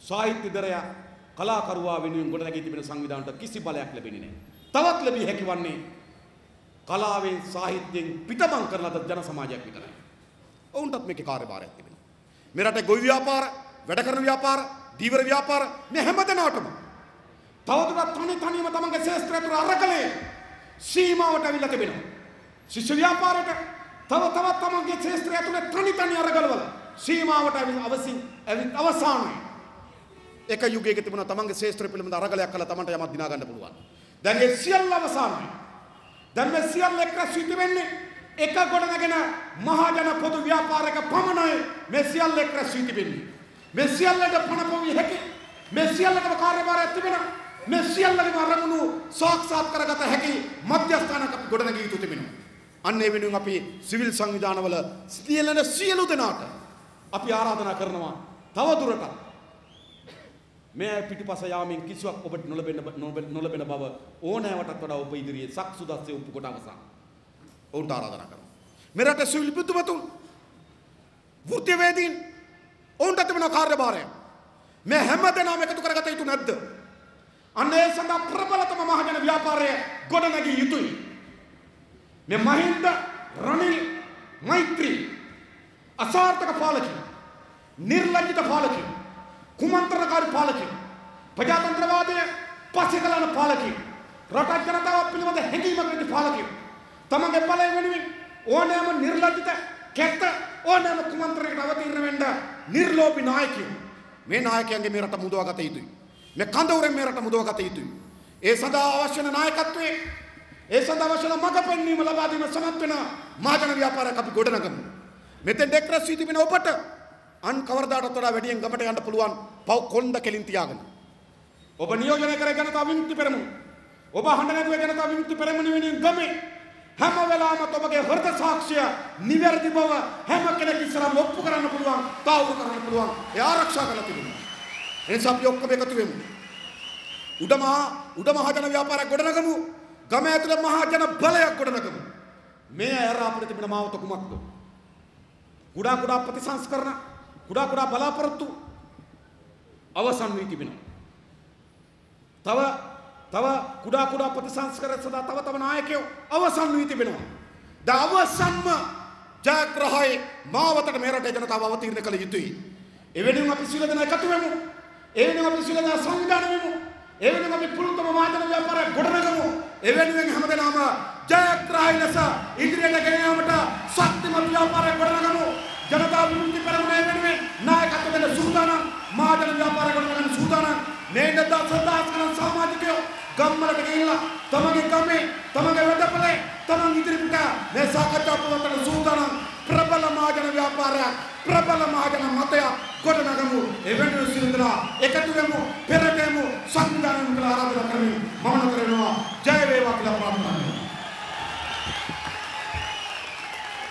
සාහිත්‍ය දරයා කලාකරුවා වෙනුවෙන් ගොඩනැගී තිබෙන සංවිධානයට කිසි බලයක් ලැබෙන්නේ නැහැ. තවත් ලැබිය හැකි වන්නේ කලාවෙන් සාහිත්‍යයෙන් පිටමං කරන ලද ජන සමාජයක් විතරයි. ඔවුන්ටත් මේකේ කාර්යභාරයක් තිබෙනවා. මේ රටේ ගොවි ව්‍යාපාර, වැඩ කරන ව්‍යාපාර, දීවර ව්යාපාර මේ හැම දෙනාටම තවදුරටත් තනි තනියම තමන්ගේ ශේෂ්ත්‍රය තුළ අරකලේ සීමාවට අවිල්ලා තිබෙනවා. ශිෂ්‍ය ව්‍යාපාරයට තව තවත් තමන්ගේ ශේෂ්ත්‍රය තුළ තනි තනි අරගලවල සීමාවට අවිල් අවසින් ඇවිත් අවසානයි. එක යුගයක තිබුණා තමන්ගේ ශේෂ්ත්‍රය පිළිබඳ අරගලයක් කළා තමන්ට යමක් දිනා ගන්න පුළුවන්. දැන් ඒ සියල්ල අවසානයි. දැන් මේ සියල්ල එක්ක සිද්ධ වෙන්නේ එක ගොඩනගෙන මහජන පොදු ව්‍යාපාරයක පමණයි මේ සියල්ල එක්ක සිද්ධ වෙන්නේ. මේ සියල්ලට පණපොවි හැකි මේ සියල්ලටම කාර්යභාරයක් තිබෙනවා. මේ සියල්ලගේම අරමුණු සාක්ෂාත් කරගත හැකි මධ්‍යස්ථානක අපි ගොඩනගී යුතු තිබෙනවා. අන්න ඒ වෙනුවෙන් අපි සිවිල් සංවිධානවල සියලන සියලු දෙනාට අපි ආරාධනා කරනවා තව දුරටත් මේ පිටිපස යාමෙන් කිසිවක් ඔබට නොලබෙන නොලබෙන බව ඕනෑවටත් වඩා ඔබ ඉදිරියේ සක්සුදස්සේ ඔප්පු කොට අවසන්. ඔවුන්ට ආරාධනා කරනවා. මෙරට සිවිල් බුද්ධමතුන් වෘත්තිවේදීන් ඔවුන්ට තිබෙන කාර්යභාරය මේ හැම දෙනාම එකතු කරගත යුතු නැද්ද? අන්න ඒ සඳහා ප්‍රබලතම මහජන ව්‍යාපාරය ගොඩනැගිය යුතුයි. මේ මහින්ද රනිල් මෛත්‍රී අසාර්ථක පාලකී නිර්ලජ්ජිත පාලකී කුමන්ත්‍රණකාරී පාලකී ප්‍රජාතන්ත්‍රවාදය පස්සේ කලන පාලකී රටක් ජනතාව පිළිබඳ හැඟීමක් නැති පාලකී තමන්ගේ බලය වෙනුවෙන් ඕනෑම නිර්ලජ්ජිත කැත්ත ඕනෑම කුමන්ත්‍රණයකට අවතීර්ණ වෙන්න. නිර්ලෝභී නායකයෝ. මේ නායකයන්ගේ මේ රට මුදවා ගත යුතුයි. මේ කඳවුරෙන් මේ රට මුදවා ගත යුතුයි. ඒ සඳහා අවශ්‍ය වන නායකත්වයේ ඒ සඳහා අවශ්‍ය වන මඟ පෙන්වීම ලබා දීම සමත් වෙන මහජන ව්‍යාපාරයක් අපි ගොඩනගමු. මෙතෙන් ඩෙක්රස් වී තිබෙන ඔබට අන් කවරදාටත් වඩා වැඩියෙන් ගමට යන්න පුළුවන් පව් කොන්ද කෙලින් තියාගෙන. ඔබ නියෝජනය කර ජනතා විමුක්ති පෙරමුණ. ඔබ හඬ නැතුව ජනතා විමුක්ති පෙරමුණ වෙනුවෙන් ගමේ හැම වෙලාවම ඔබගේ හෘද සාක්ෂිය නිවැරදි බව හැම කෙනෙක් ඉස්සරහම ඔප්පු කරන්න පුළුවන්, තාවුරු කරන්න පුළුවන්. ඒ ආරක්ෂා කරලා තිබෙනවා. එනිසා අපි ඔක්කොම එකතු වෙමු. උඩමහා උඩමහා ජන ව්‍යාපාරයක් ගොඩනගමු. ගම ඇතුලේ මහා ජන බලයක් ගොඩනගමු. මේ ඇර අපිට තිබෙන මාවත කුමක්ද? කුඩා කුඩා ප්‍රතිසංස්කරණ, කුඩා කුඩා බලාපොරොත්තු අවසන් වී තිබෙනවා. තව තව කුඩා කුඩා ප්‍රතිසංස්කරණ සඳහා තව තව නායකයෝ අවසන් වී තිබෙනවා. ද අවසන්ම ජයග්‍රහයි මාවතට මේ රටේ ජනතාව අවතීර්ණ කළ යුතුයි. එවෙනුවෙන් අපි සියලු දෙනා එකතු වෙමු. එවෙනුවෙන් අපි සියලු දෙනා සංවිධානය වෙමු. එවෙනුවෙන් අපි පුළුල්තම වාදන ව්‍යාපාරයක් ගොඩනගමු. එවෙනුවෙන් හැමදෙනාම ජයග්‍රහයි ලෙස ඉදිරියට ගෙන යාමට ශක්තිමත් ව්‍යාපාරයක් ගොඩනගමු. ජනතා විමුක්ති පෙරමුණ වෙනුවෙන් නායකත්ව දෙන සූදානම් මහජන ව්‍යාපාර ගොඩනගන සූදානම් මේ නදා සදාස් කරන සමාජිකයෝ ගම්වලට ගිහිල්ලා තමගේ ගමේ තමගේ වැඩපලේ තමන් ඉදිරිපිට මේ සාකච්ඡා පවත්වන සූදානම් ප්‍රබල මහජන ව්‍යාපාරයක් ප්‍රබල මහජන මතයක් ගොඩනගමු. එවැනි සිරිඳලා එකතු වෙමු පෙරටෙමු සංවිධානය කළ ආරාධනා කරමු මම නතර වෙනවා ජය වේවා කියලා ප්‍රාර්ථනා කරනවා.